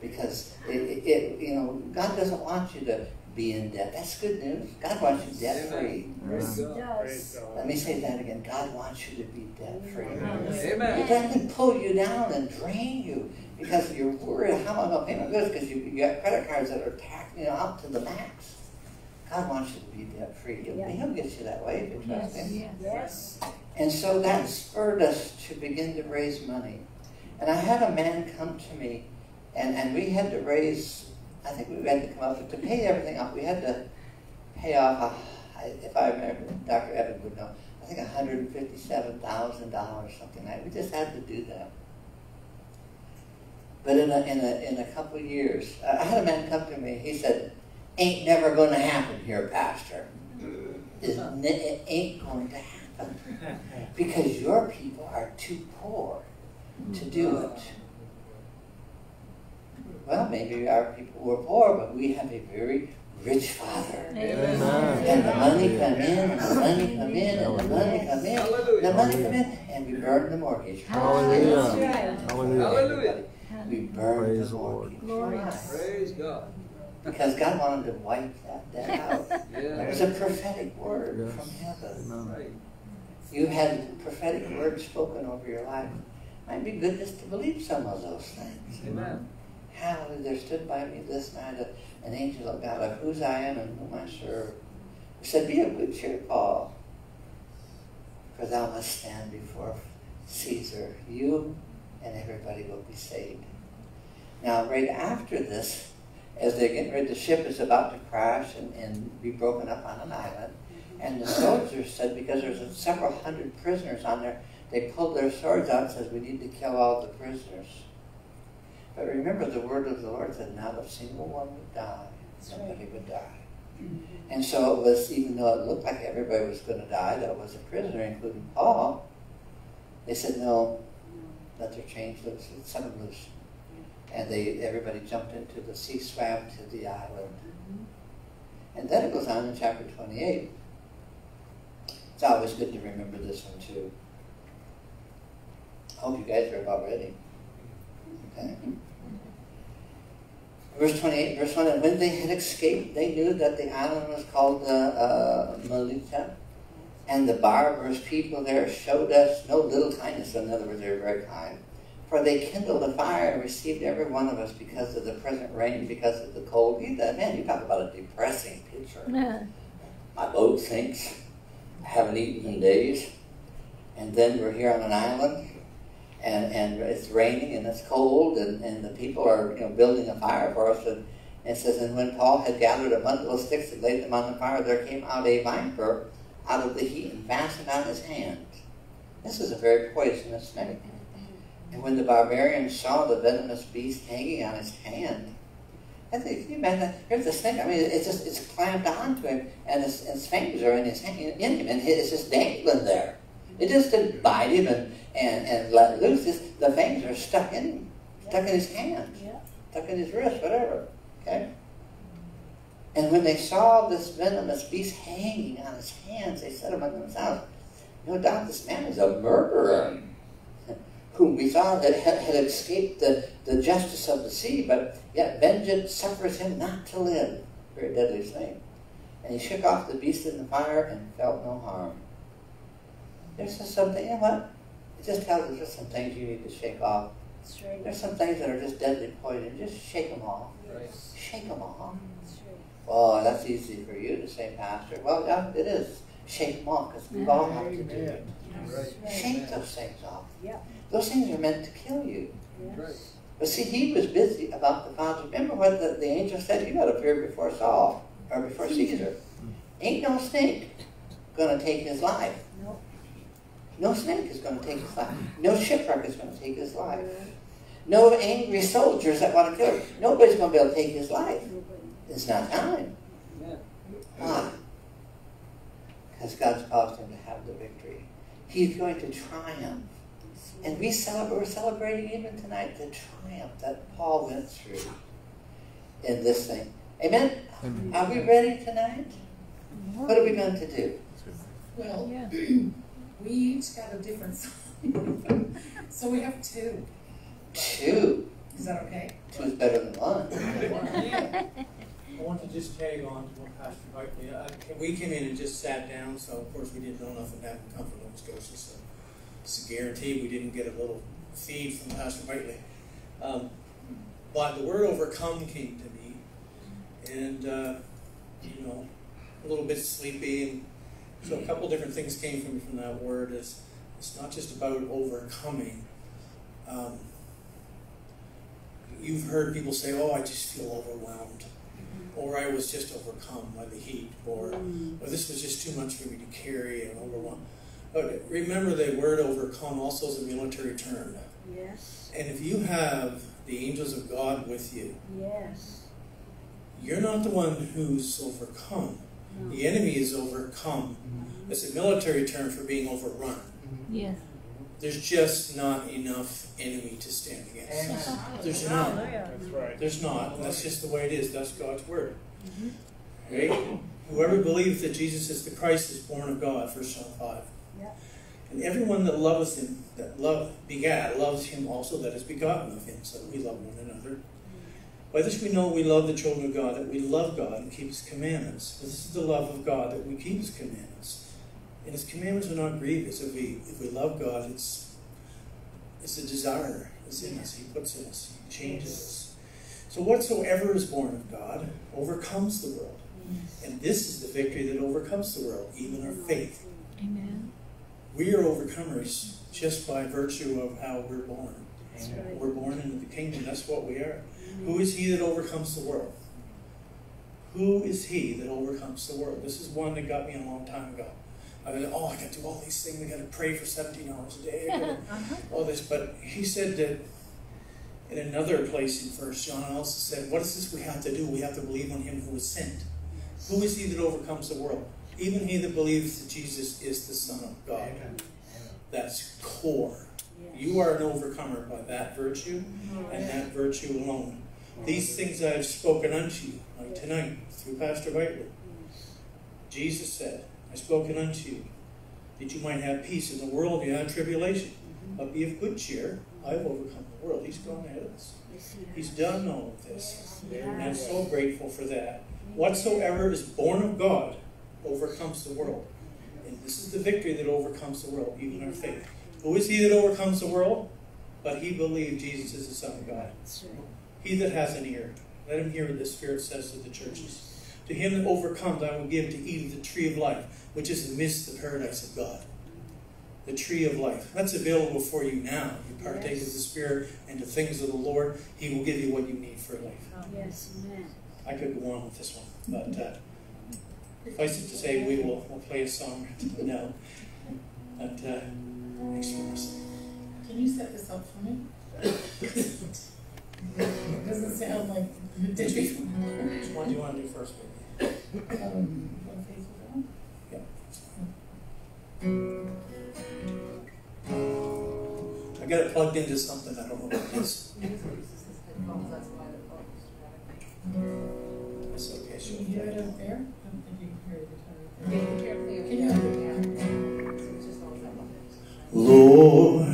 because it, it, it, you know, God doesn't want you to be in debt. That's good news. God wants you debt free. Praise God. Does. Let me say that again. God wants you to be debt free. He Amen. doesn't pull you down and drain you because you're worried how am I going to pay my bills because you, you got credit cards that are tacked you know, out to the max. God wants you to be debt free. He'll, Yeah. he'll get you that way if you trust Him. Yes. And so that spurred us to begin to raise money. And I had a man come to me, and, and we had to raise, I think we had to come up, to pay everything off, we had to pay off, uh, if I remember, Dr. Evan would know, I think $157,000, something like that. We just had to do that. But in a, in a, in a couple of years, I I had a man come to me, he said, ain't never going to happen here, Pastor. It ain't going to happen because your people are too poor to do it. Well, maybe our people were poor, but we have a very rich Father. Amen. And the money come in, and the money come in, and the money come in, the money come in, and we burn the mortgage. Hallelujah. Hallelujah. Hallelujah. We burn Praise the the Lord. mortgage. Praise God. Because God wanted to wipe that debt out. It was a prophetic word Yes. from heaven. Amen. Right. You had prophetic words spoken over your life. Might be good just to believe some of those things. Amen. Hallelujah. There stood by me this night a- an angel of God of whose I am and whom I serve. He said, Be of good cheer, Paul, for thou must stand before Caesar. You and everybody will be saved. Now, right after this, as they're getting ready, the ship is about to crash and, and be broken up on an island. Mm-hmm. And the soldiers said, because there's several hundred prisoners on there, they pulled their swords out and says, we need to kill all the prisoners. But remember, the word of the Lord said, not a single one would die. Somebody would die. Mm-hmm. And so it was, even though it looked like everybody was going to die, that was a prisoner, including Paul, they said, no, let their chains loose, set them loose. And they, everybody jumped into the sea, swam to the island. Mm-hmm. And then it goes on in chapter 28. It's always good to remember this one too. I hope you guys are about ready. Mm-hmm. Okay. Verse 28, verse 1, and when they had escaped, they knew that the island was called uh, uh, Melita. And the barbarous people there showed us no little kindness. In other words, they were very kind. For they kindled a fire and received every one of us because of the present rain, because of the cold. Man, you talk about a depressing picture. My boat sinks. I haven't eaten in days. And then we're here on an island, and, and it's raining and it's cold, and, and the people are you know building a fire for us. And, it says, and when Paul had gathered a bundle of sticks and laid them on the fire, there came out a viper out of the heat and fastened on his hand. This is a very poisonous snake. And when the barbarians saw the venomous beast hanging on his hand, I think, can you imagine? Here's the snake. I mean, it's just it's clamped onto him, and his, his fingers are in his hand, in him, and it's just dangling there. It just didn't bite him and, and, and let loose. Just, the fingers are stuck in him, stuck in his hands, Yeah. stuck in his wrist, whatever. Okay. And when they saw this venomous beast hanging on his hands, they said among themselves, "No doubt this man is a murderer." whom we thought that had, had escaped the, the justice of the sea, but yet vengeance suffers him not to live. Very deadly thing. And he shook off the beast in the fire and felt no harm. There's just something, you know what? It just tells us there's some things you need to shake off. That's right. There's some things that are just deadly poison. Just shake them off. Right. Shake them off. Mm, that's right. Oh, that's easy for you to say, Pastor. Well, yeah, it is. Shake them off because we all have to do it. Right. Shake those things off. Yeah. Those things are meant to kill you. Right. But see, he was busy about the Father. Remember what the, the angel said? You got to appear before Saul or before Caesar. Ain't no snake going to take his life. Nope. No snake is going to take his life. No shipwreck is going to take his life. No angry soldiers that want to kill him. Nobody's going to be able to take his life. It's not time. Why? Ah. Because God's caused him to have the victory. He's going to triumph. And we celebrate, we're celebrating even tonight the triumph that Paul went through in this thing. Amen? Amen. Are we ready tonight? What are we going to do? Well, we each got a different song. So we have two. Two. Is that okay? Two is better than one. I want to just tag on to what Pastor Bitely, uh, we came in and just sat down, so of course we didn't know nothing happened come from Nova Scotia, so it's a guarantee we didn't get a little feed from Pastor Bitely. Um, but the word overcome came to me, and, uh, you know, a little bit sleepy, and so a couple different things came from from that word. Is it's not just about overcoming. Um, you've heard people say, "Oh, I just feel overwhelmed," or "I was just overcome by the heat," or "Or this was just too much for me to carry and overwhelmed." But remember, the word "overcome" also is a military term, Yes, and if you have the angels of God with you, yes. you're not the one who's overcome. Mm-hmm. The enemy is overcome. Mm-hmm. It's a military term for being overrun. Mm-hmm. Yes. There's just not enough enemy to stand against. There's not. There's not. And that's just the way it is. That's God's word. Right? Whoever believes that Jesus is the Christ is born of God, 1 John 5. Yeah. And everyone that loves him, that love begat, loves him also that is begotten of him. So we love one another. By this we know we love the children of God, that we love God and keep his commandments. This is the love of God, that we keep his commandments. And his commandments are not grievous. If we if we love God, it's it's a desire. It's in us. He puts in us. He changes us. So whatsoever is born of God overcomes the world. And this is the victory that overcomes the world, even our faith. Amen. We are overcomers just by virtue of how we're born. Right. We're born into the kingdom. That's what we are. Who is he that overcomes the world? Who is he that overcomes the world? This is one that got me a long time ago. I was, oh, I got to do all these things. I got to pray for 17 hours a day. I gotta- uh-huh. all this. But he said that in another place in First John, also said, what is this we have to do? We have to believe on him who was sent. Who is he that overcomes the world? Even he that believes that Jesus is the Son of God. That's core. You are an overcomer by that virtue mm-hmm. and that virtue alone. These things I have spoken unto you, like tonight, through Pastor Bitely. Jesus said, I have spoken unto you, that you might have peace. In the world you have tribulation. But be of good cheer. I've overcome the world. He's gone ahead of us. He's done all of this. And I'm so grateful for that. Whatsoever is born of God overcomes the world. And this is the victory that overcomes the world, even our faith. Who is he that overcomes the world? But he believed Jesus is the Son of God. That's right. He that has an ear, let him hear what the Spirit says to the churches. To him that overcomes, I will give to eat of the tree of life, which is the midst of the paradise of God. The tree of life. That's available for you now. You partake of the Spirit and the things of the Lord. He will give you what you need for life. Yes, amen. I could go on with this one, but uh, suffice it to say, we will we'll play a song now. But uh, thanks for listening. Can you set this up for me? It doesn't sound like you did before. Which one do you want to do first, baby? Um, what faithful God? Yeah. I got it plugged into something. I don't know what it is. That's okay. Can Sure. you hear it up there? I don't think you can hear the guitar. Can you? Lord,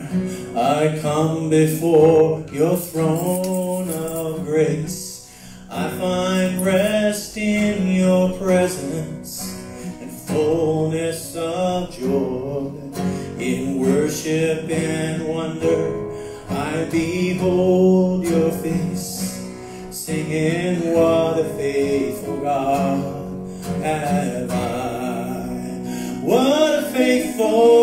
I come before your throne of grace. I find rest in your presence and fullness of joy. In worship and wonder, I behold your face, singing, What a faithful God have I. What a faithful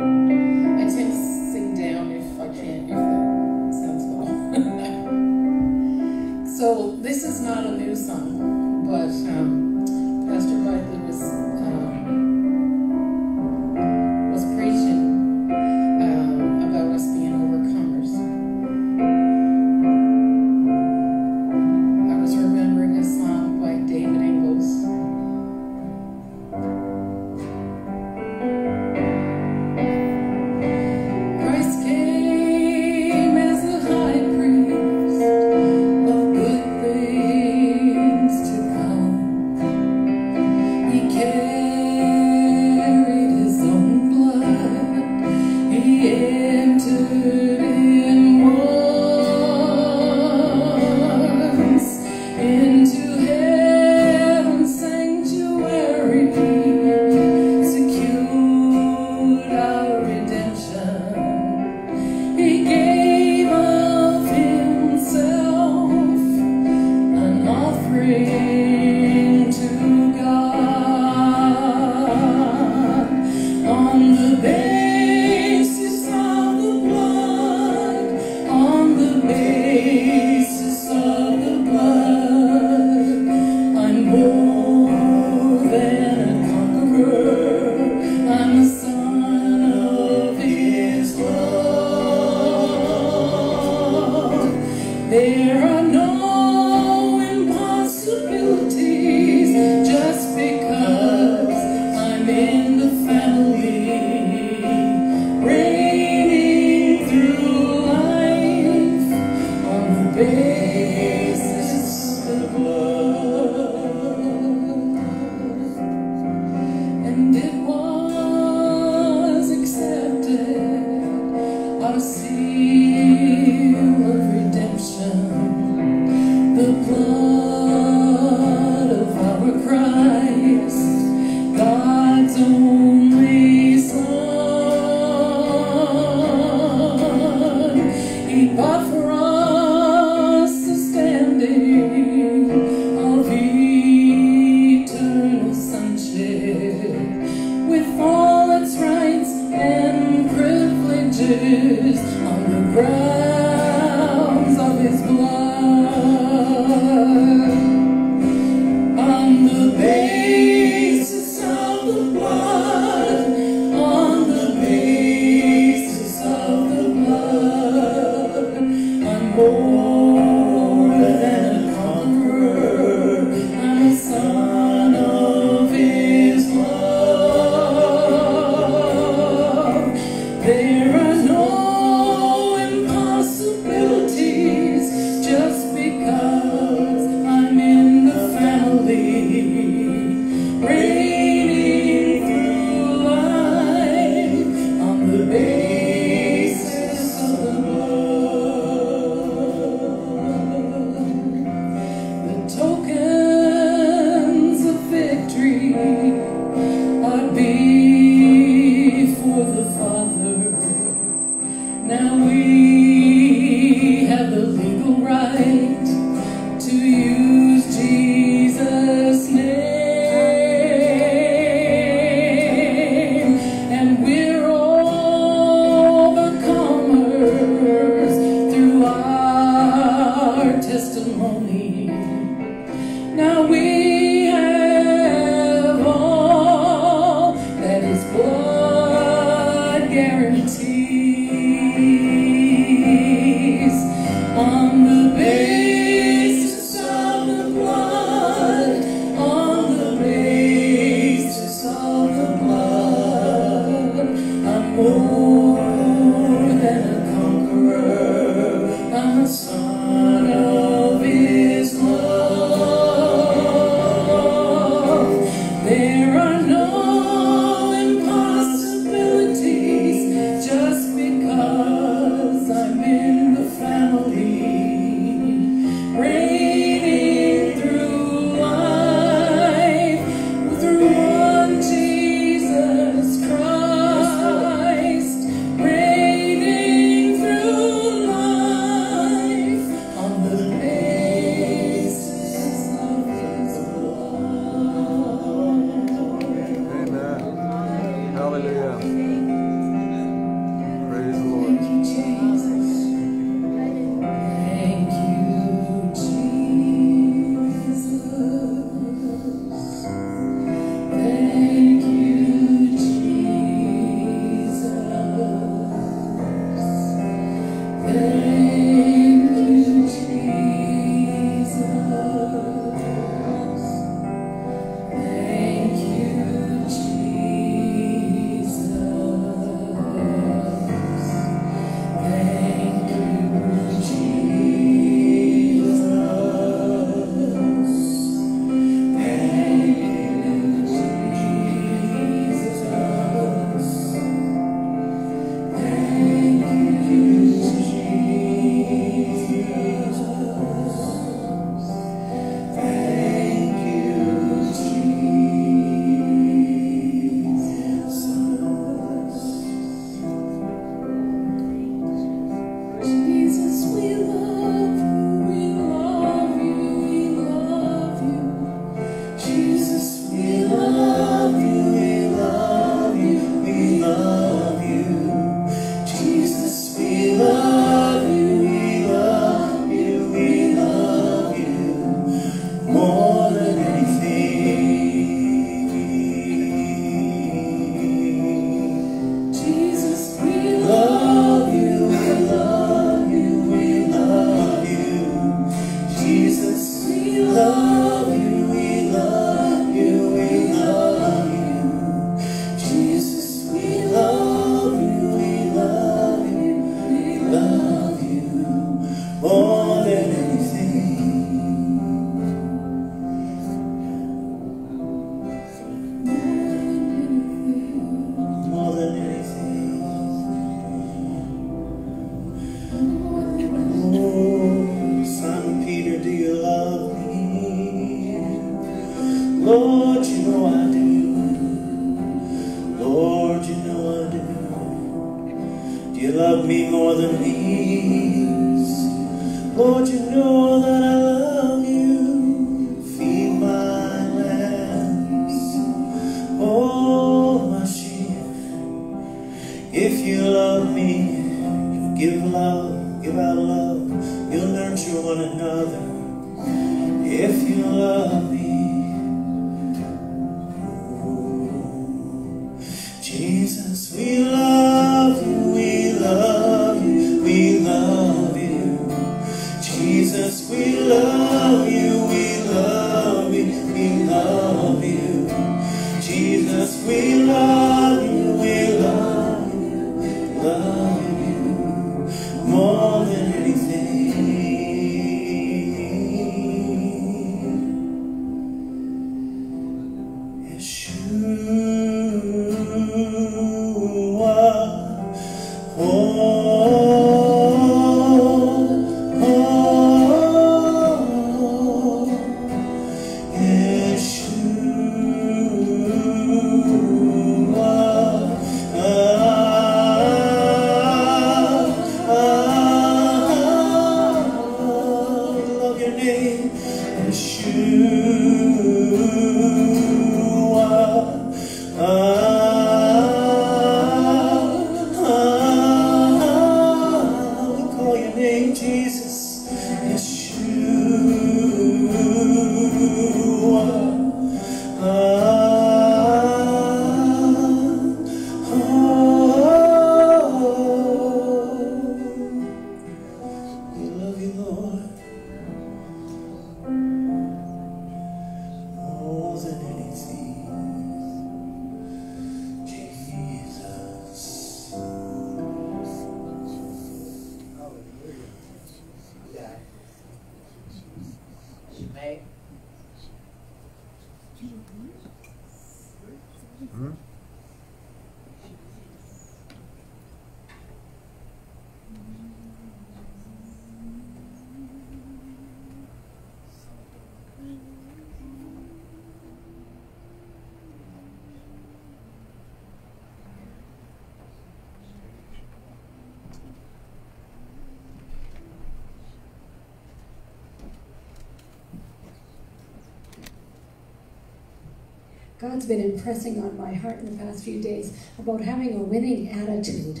God's been impressing on my heart in the past few days about having a winning attitude.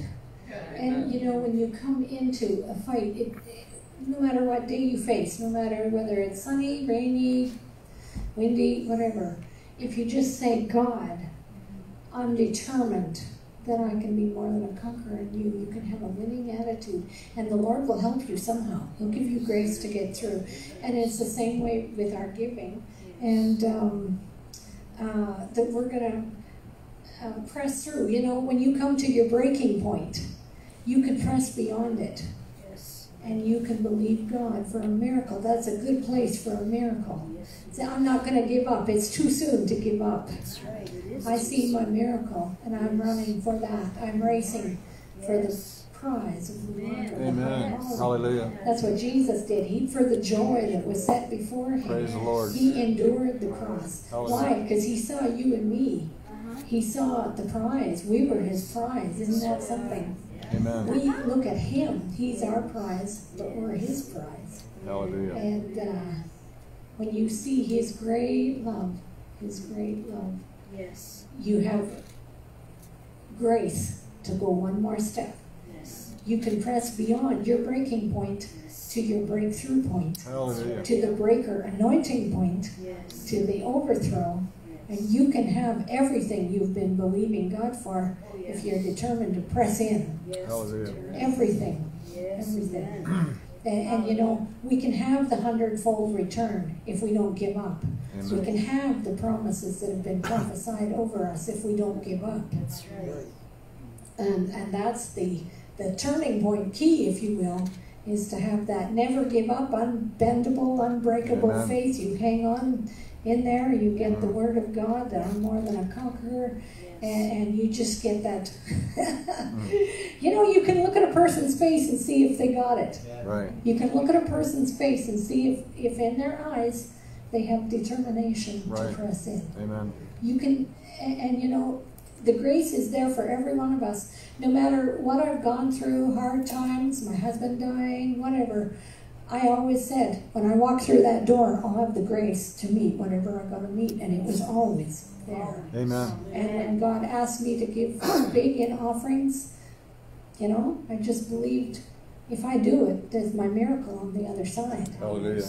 And you know, when you come into a fight, it, no matter what day you face, no matter whether it's sunny, rainy, windy, whatever, if you just say, God, I'm determined that I can be more than a conqueror in you, you can have a winning attitude. And the Lord will help you somehow. He'll give you grace to get through. And it's the same way with our giving. And um, uh, that we're going to uh, press through. You know, when you come to your breaking point, you can press beyond it. And you can believe God for a miracle. That's a good place for a miracle. Say, I'm not going to give up. It's too soon to give up. That's right. I see my miracle, and I'm running for that. I'm racing for the prize of the Lord. Amen. Hallelujah. That's what Jesus did. He, for the joy that was set before him, Praise the Lord. he endured the cross. Hallelujah. Why? Because he saw you and me. He saw the prize. We were his prize. Isn't that something? Amen. We look at him. He's our prize, but we're his prize. Hallelujah. And uh, when you see his great love, his great love, Yes. you have grace to go one more step. Yes. You can press beyond your breaking point to your breakthrough point, Hallelujah. to the breaker anointing point, Yes. to the overthrow. And you can have everything you've been believing God for Oh, if you're determined to press in. Yes. Hallelujah. Everything. Yes. Everything. Amen. And, and you know, we can have the hundredfold return if we don't give up. We can have the promises that have been prophesied over us if we don't give up. That's right. And, and that's the, the turning point key, if you will, is to have that never give up, unbendable, unbreakable Amen. faith. You hang on in there, you get the mm-hmm. word of God that I'm more than a conqueror, and, and you just get that. Mm. you know, you can look at a person's face and see if they got it. Right. You can look at a person's face and see if, if in their eyes they have determination Right. to press in. Amen. You can, and, and you know, the grace is there for every one of us. No matter what I've gone through, hard times, my husband dying, whatever, I always said, when I walk through that door, I'll have the grace to meet whatever I'm going to meet. And it was always there. Amen. And when God asked me to give big in offerings, you know, I just believed if I do it, there's my miracle on the other side. Hallelujah.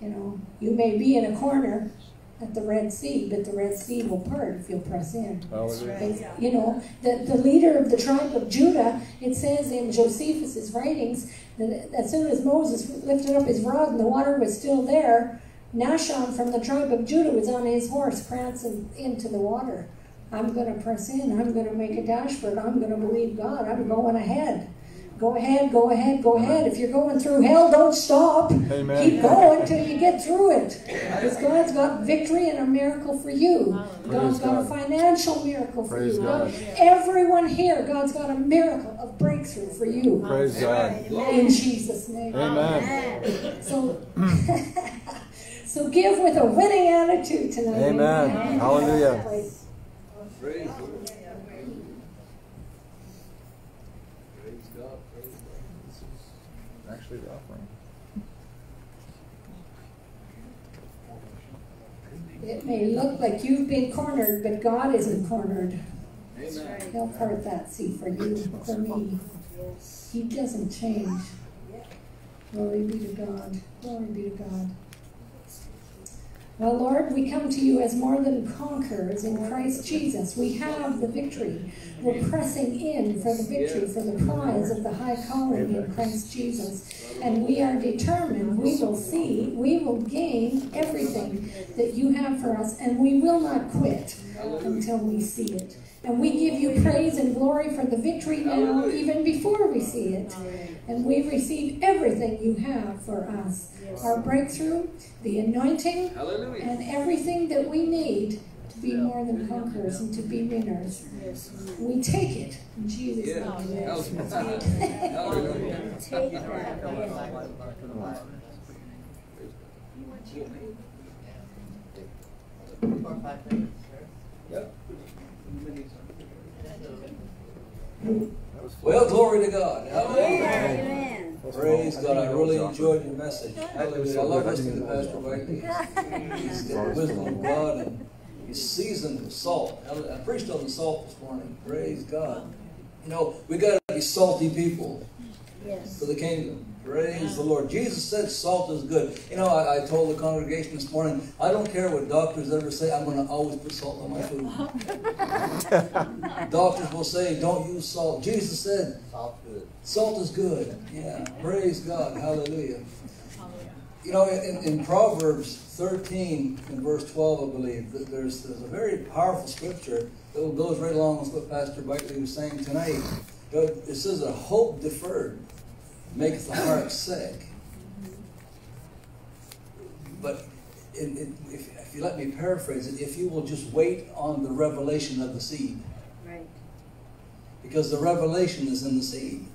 You know, you may be in a corner at the Red Sea, but the Red Sea will part if you'll press in. Oh, Hallelujah. You know, the, the leader of the tribe of Judah, it says in Josephus's writings that as soon as Moses lifted up his rod and the water was still there, Nahshon from the tribe of Judah was on his horse prancing into the water. I'm going to press in. I'm going to make a dash for it. I'm going to believe God. I'm going ahead. Go ahead, go ahead, go ahead. If you're going through hell, don't stop. Amen. Keep going till you get through it. Because God's got victory and a miracle for you. God's got a financial miracle for Praise you. God. Everyone here, God's got a miracle of breakthrough for you. Praise God. In Jesus' name. Amen. So, so give with a winning attitude tonight. Amen. Hallelujah. Praise the Lord. Praise God. Praise God. Actually, the offering. It may look like you've been cornered, but God isn't cornered. Amen. He'll part that sea for you, for me. He doesn't change. Glory be to God. Glory be to God. Well, Lord, we come to you as more than conquerors in Christ Jesus. We have the victory. We're pressing in for the victory, for the prize of the high calling in Christ Jesus. And we are determined, we will see, we will gain everything that you have for us, and we will not quit until we see it. And we give you praise and glory for the victory now, even before we see it. And we receive everything you have for us our breakthrough, the anointing, and everything that we need to be more than conquerors and to be winners. We take it in Jesus' Yes. name. Hallelujah. Hallelujah. Take that. Four or five minutes, sir. Well, glory to God. Amen. Praise God. I really enjoyed your message. Hallelujah. I love listening to Pastor White. He's got the wisdom of God and he's seasoned with salt. I preached on the salt this morning. Praise God. You know, we got to be salty people Yes. for the kingdom. Praise the Lord. Jesus said salt is good. You know, I, I told the congregation this morning, I don't care what doctors ever say, I'm going to always put salt on my food. doctors will say, don't use salt. Jesus said, Salt good. Salt is good. Yeah. Praise God. Hallelujah. You know, in, in Proverbs 13 and verse 12, I believe, that there's, there's a very powerful scripture that goes right along with what Pastor Bitely was saying tonight. You know, It says, a hope deferred makes the heart sick. But in, in, if, if you let me paraphrase it, if you will just wait on the revelation of the seed, Right. because the revelation is in the seed.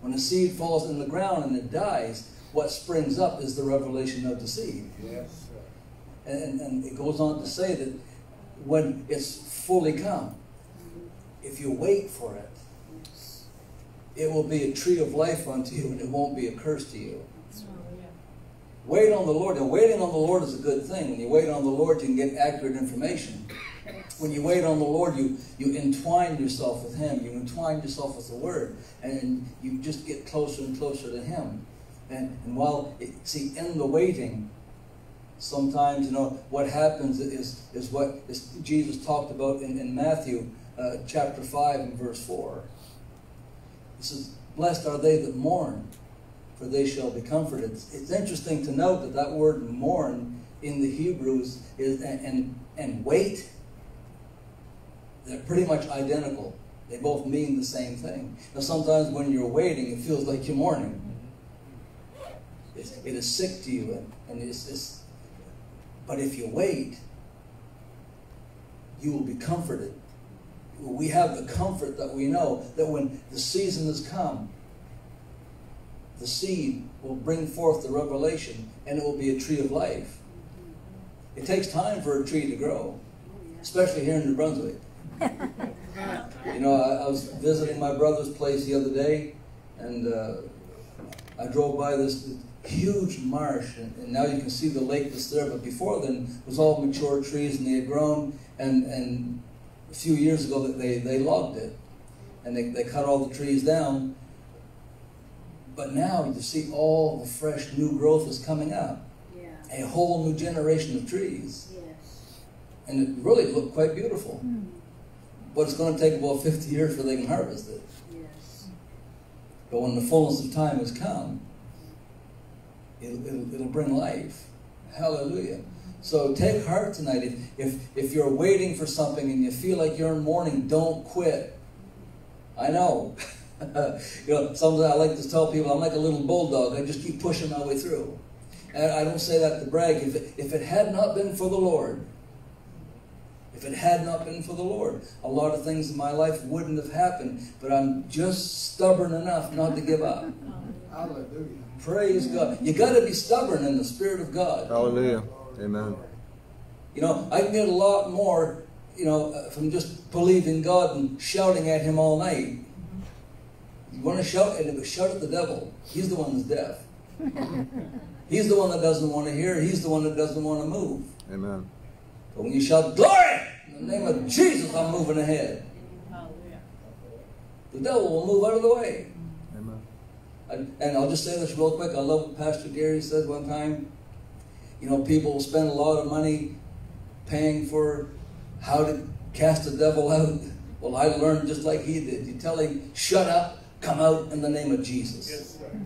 When the seed falls in the ground and it dies, what springs up is the revelation of the seed. Yes, And, and it goes on to say that when it's fully come, if you wait for it, it will be a tree of life unto you and it won't be a curse to you. Wait on the Lord. And waiting on the Lord is a good thing. When you wait on the Lord, you can get accurate information. When you wait on the Lord, you, you entwine yourself with Him. You entwine yourself with the Word. And you just get closer and closer to Him. And, and while, it, see, in the waiting, sometimes, you know, what happens is, is what is Jesus talked about in, in Matthew uh, chapter 5 and verse 4. He says, Blessed are they that mourn, for they shall be comforted. It's, it's interesting to note that that word mourn in the Hebrews is, and, and, and wait, they're pretty much identical. They both mean the same thing. Now, sometimes when you're waiting, it feels like you're mourning. It's, it is sick to you, and, and it's, it's, but if you wait, you will be comforted. We have the comfort that we know that when the season has come, the seed will bring forth the revelation and it will be a tree of life. It takes time for a tree to grow, especially here in New Brunswick. You know, I, I was visiting my brother's place the other day, and uh, I drove by this huge marsh, and, and now you can see the lake that's there. But before then, it was all mature trees, and they had grown. And, and a few years ago, they they logged it, and they, they cut all the trees down. But now you see all the fresh new growth is coming up, Yeah. a whole new generation of trees, Yes. and it really looked quite beautiful. Hmm. But it's going to take about 50 years before they can harvest it. Yes. But when the fullness of time has come, it'll, it'll, it'll bring life. Hallelujah. So take heart tonight. If, if, if you're waiting for something and you feel like you're in mourning, don't quit. I know. you know, sometimes I like to tell people I'm like a little bulldog. I just keep pushing my way through. And I don't say that to brag. If it, if it had not been for the Lord, if it had not been for the Lord, a lot of things in my life wouldn't have happened. But I'm just stubborn enough not to give up. Hallelujah. Praise God. You got to be stubborn in the Spirit of God. Hallelujah. Amen. You know, I can get a lot more, you know, uh, from just believing God and shouting at Him all night. You want to shout at Him, shout at the devil. He's the one that's deaf. He's the one that doesn't want to hear. He's the one that doesn't want to move. Amen. But when you shout, Glory! In the name of Jesus, I'm moving ahead. The devil will move out of the way. Amen. And and I'll just say this real quick. I love what Pastor Gary said one time. You know, people spend a lot of money paying for how to cast the devil out. Well, I learned just like he did. You tell him, shut up, come out in the name of Jesus. Yes, sir.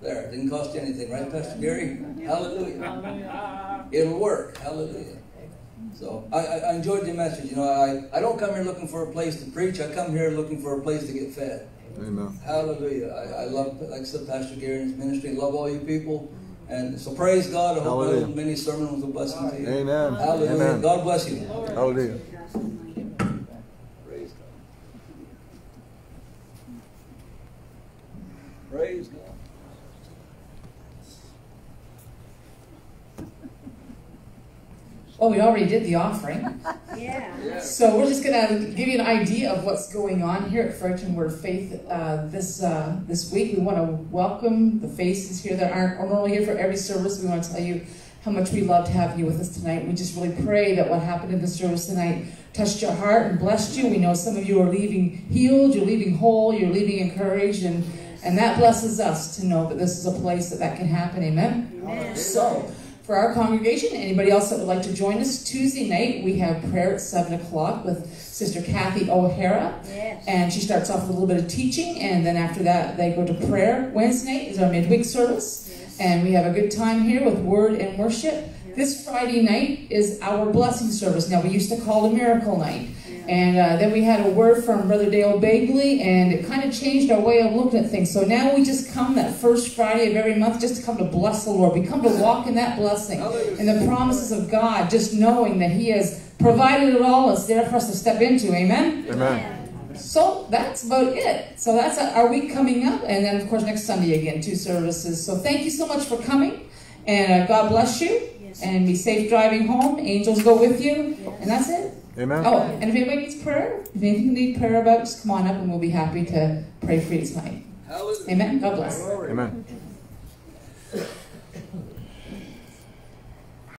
There, didn't cost you anything, right, Pastor Gary? Hallelujah. It'll work. Hallelujah. So I, I I enjoyed the message. You know, I, I don't come here looking for a place to preach. I come here looking for a place to get fed. Amen. Hallelujah. I, I love, like I said, Pastor Gary and his ministry. Love all you people. And so praise God. I hope Hallelujah. many sermon was a blessing to you. Amen. Hallelujah. Amen. God bless you. Hallelujah. Praise God. Praise God. Well, we already did the offering. Yeah. So we're just going to give you an idea of what's going on here at Fredericton Word of Faith uh, this uh, this week. We want to welcome the faces here that aren't normally here for every service. We want to tell you how much we love to have you with us tonight. We just really pray that what happened in the service tonight touched your heart and blessed you. We know some of you are leaving healed, you're leaving whole, you're leaving encouraged, and and that blesses us to know that this is a place that that can happen. Amen. Amen. So, for our congregation, anybody else that would like to join us, Tuesday night we have prayer at 7 o'clock with Sister Kathy O'Hara. Yes. And she starts off with a little bit of teaching, and then after that they go to prayer. Wednesday night is our midweek service, and we have a good time here with word and worship. This Friday night is our blessing service. Now, we used to call it Miracle Night. And uh, then we had a word from Brother Dale Bagley, and it kind of changed our way of looking at things. So now we just come that first Friday of every month just to come to bless the Lord. We come to walk in that blessing and the promises of God, just knowing that He has provided it all. It's there for us to step into. Amen? Amen. So that's about it. So that's our week coming up, and then of course next Sunday again, two services. So thank you so much for coming, and uh, God bless you, and be safe driving home. Angels go with you, and that's it. Amen. Oh, and if anybody needs prayer, if anything you need prayer about, just come on up and we'll be happy to pray for you tonight. Hallelujah. Amen. God bless. Glory. Amen.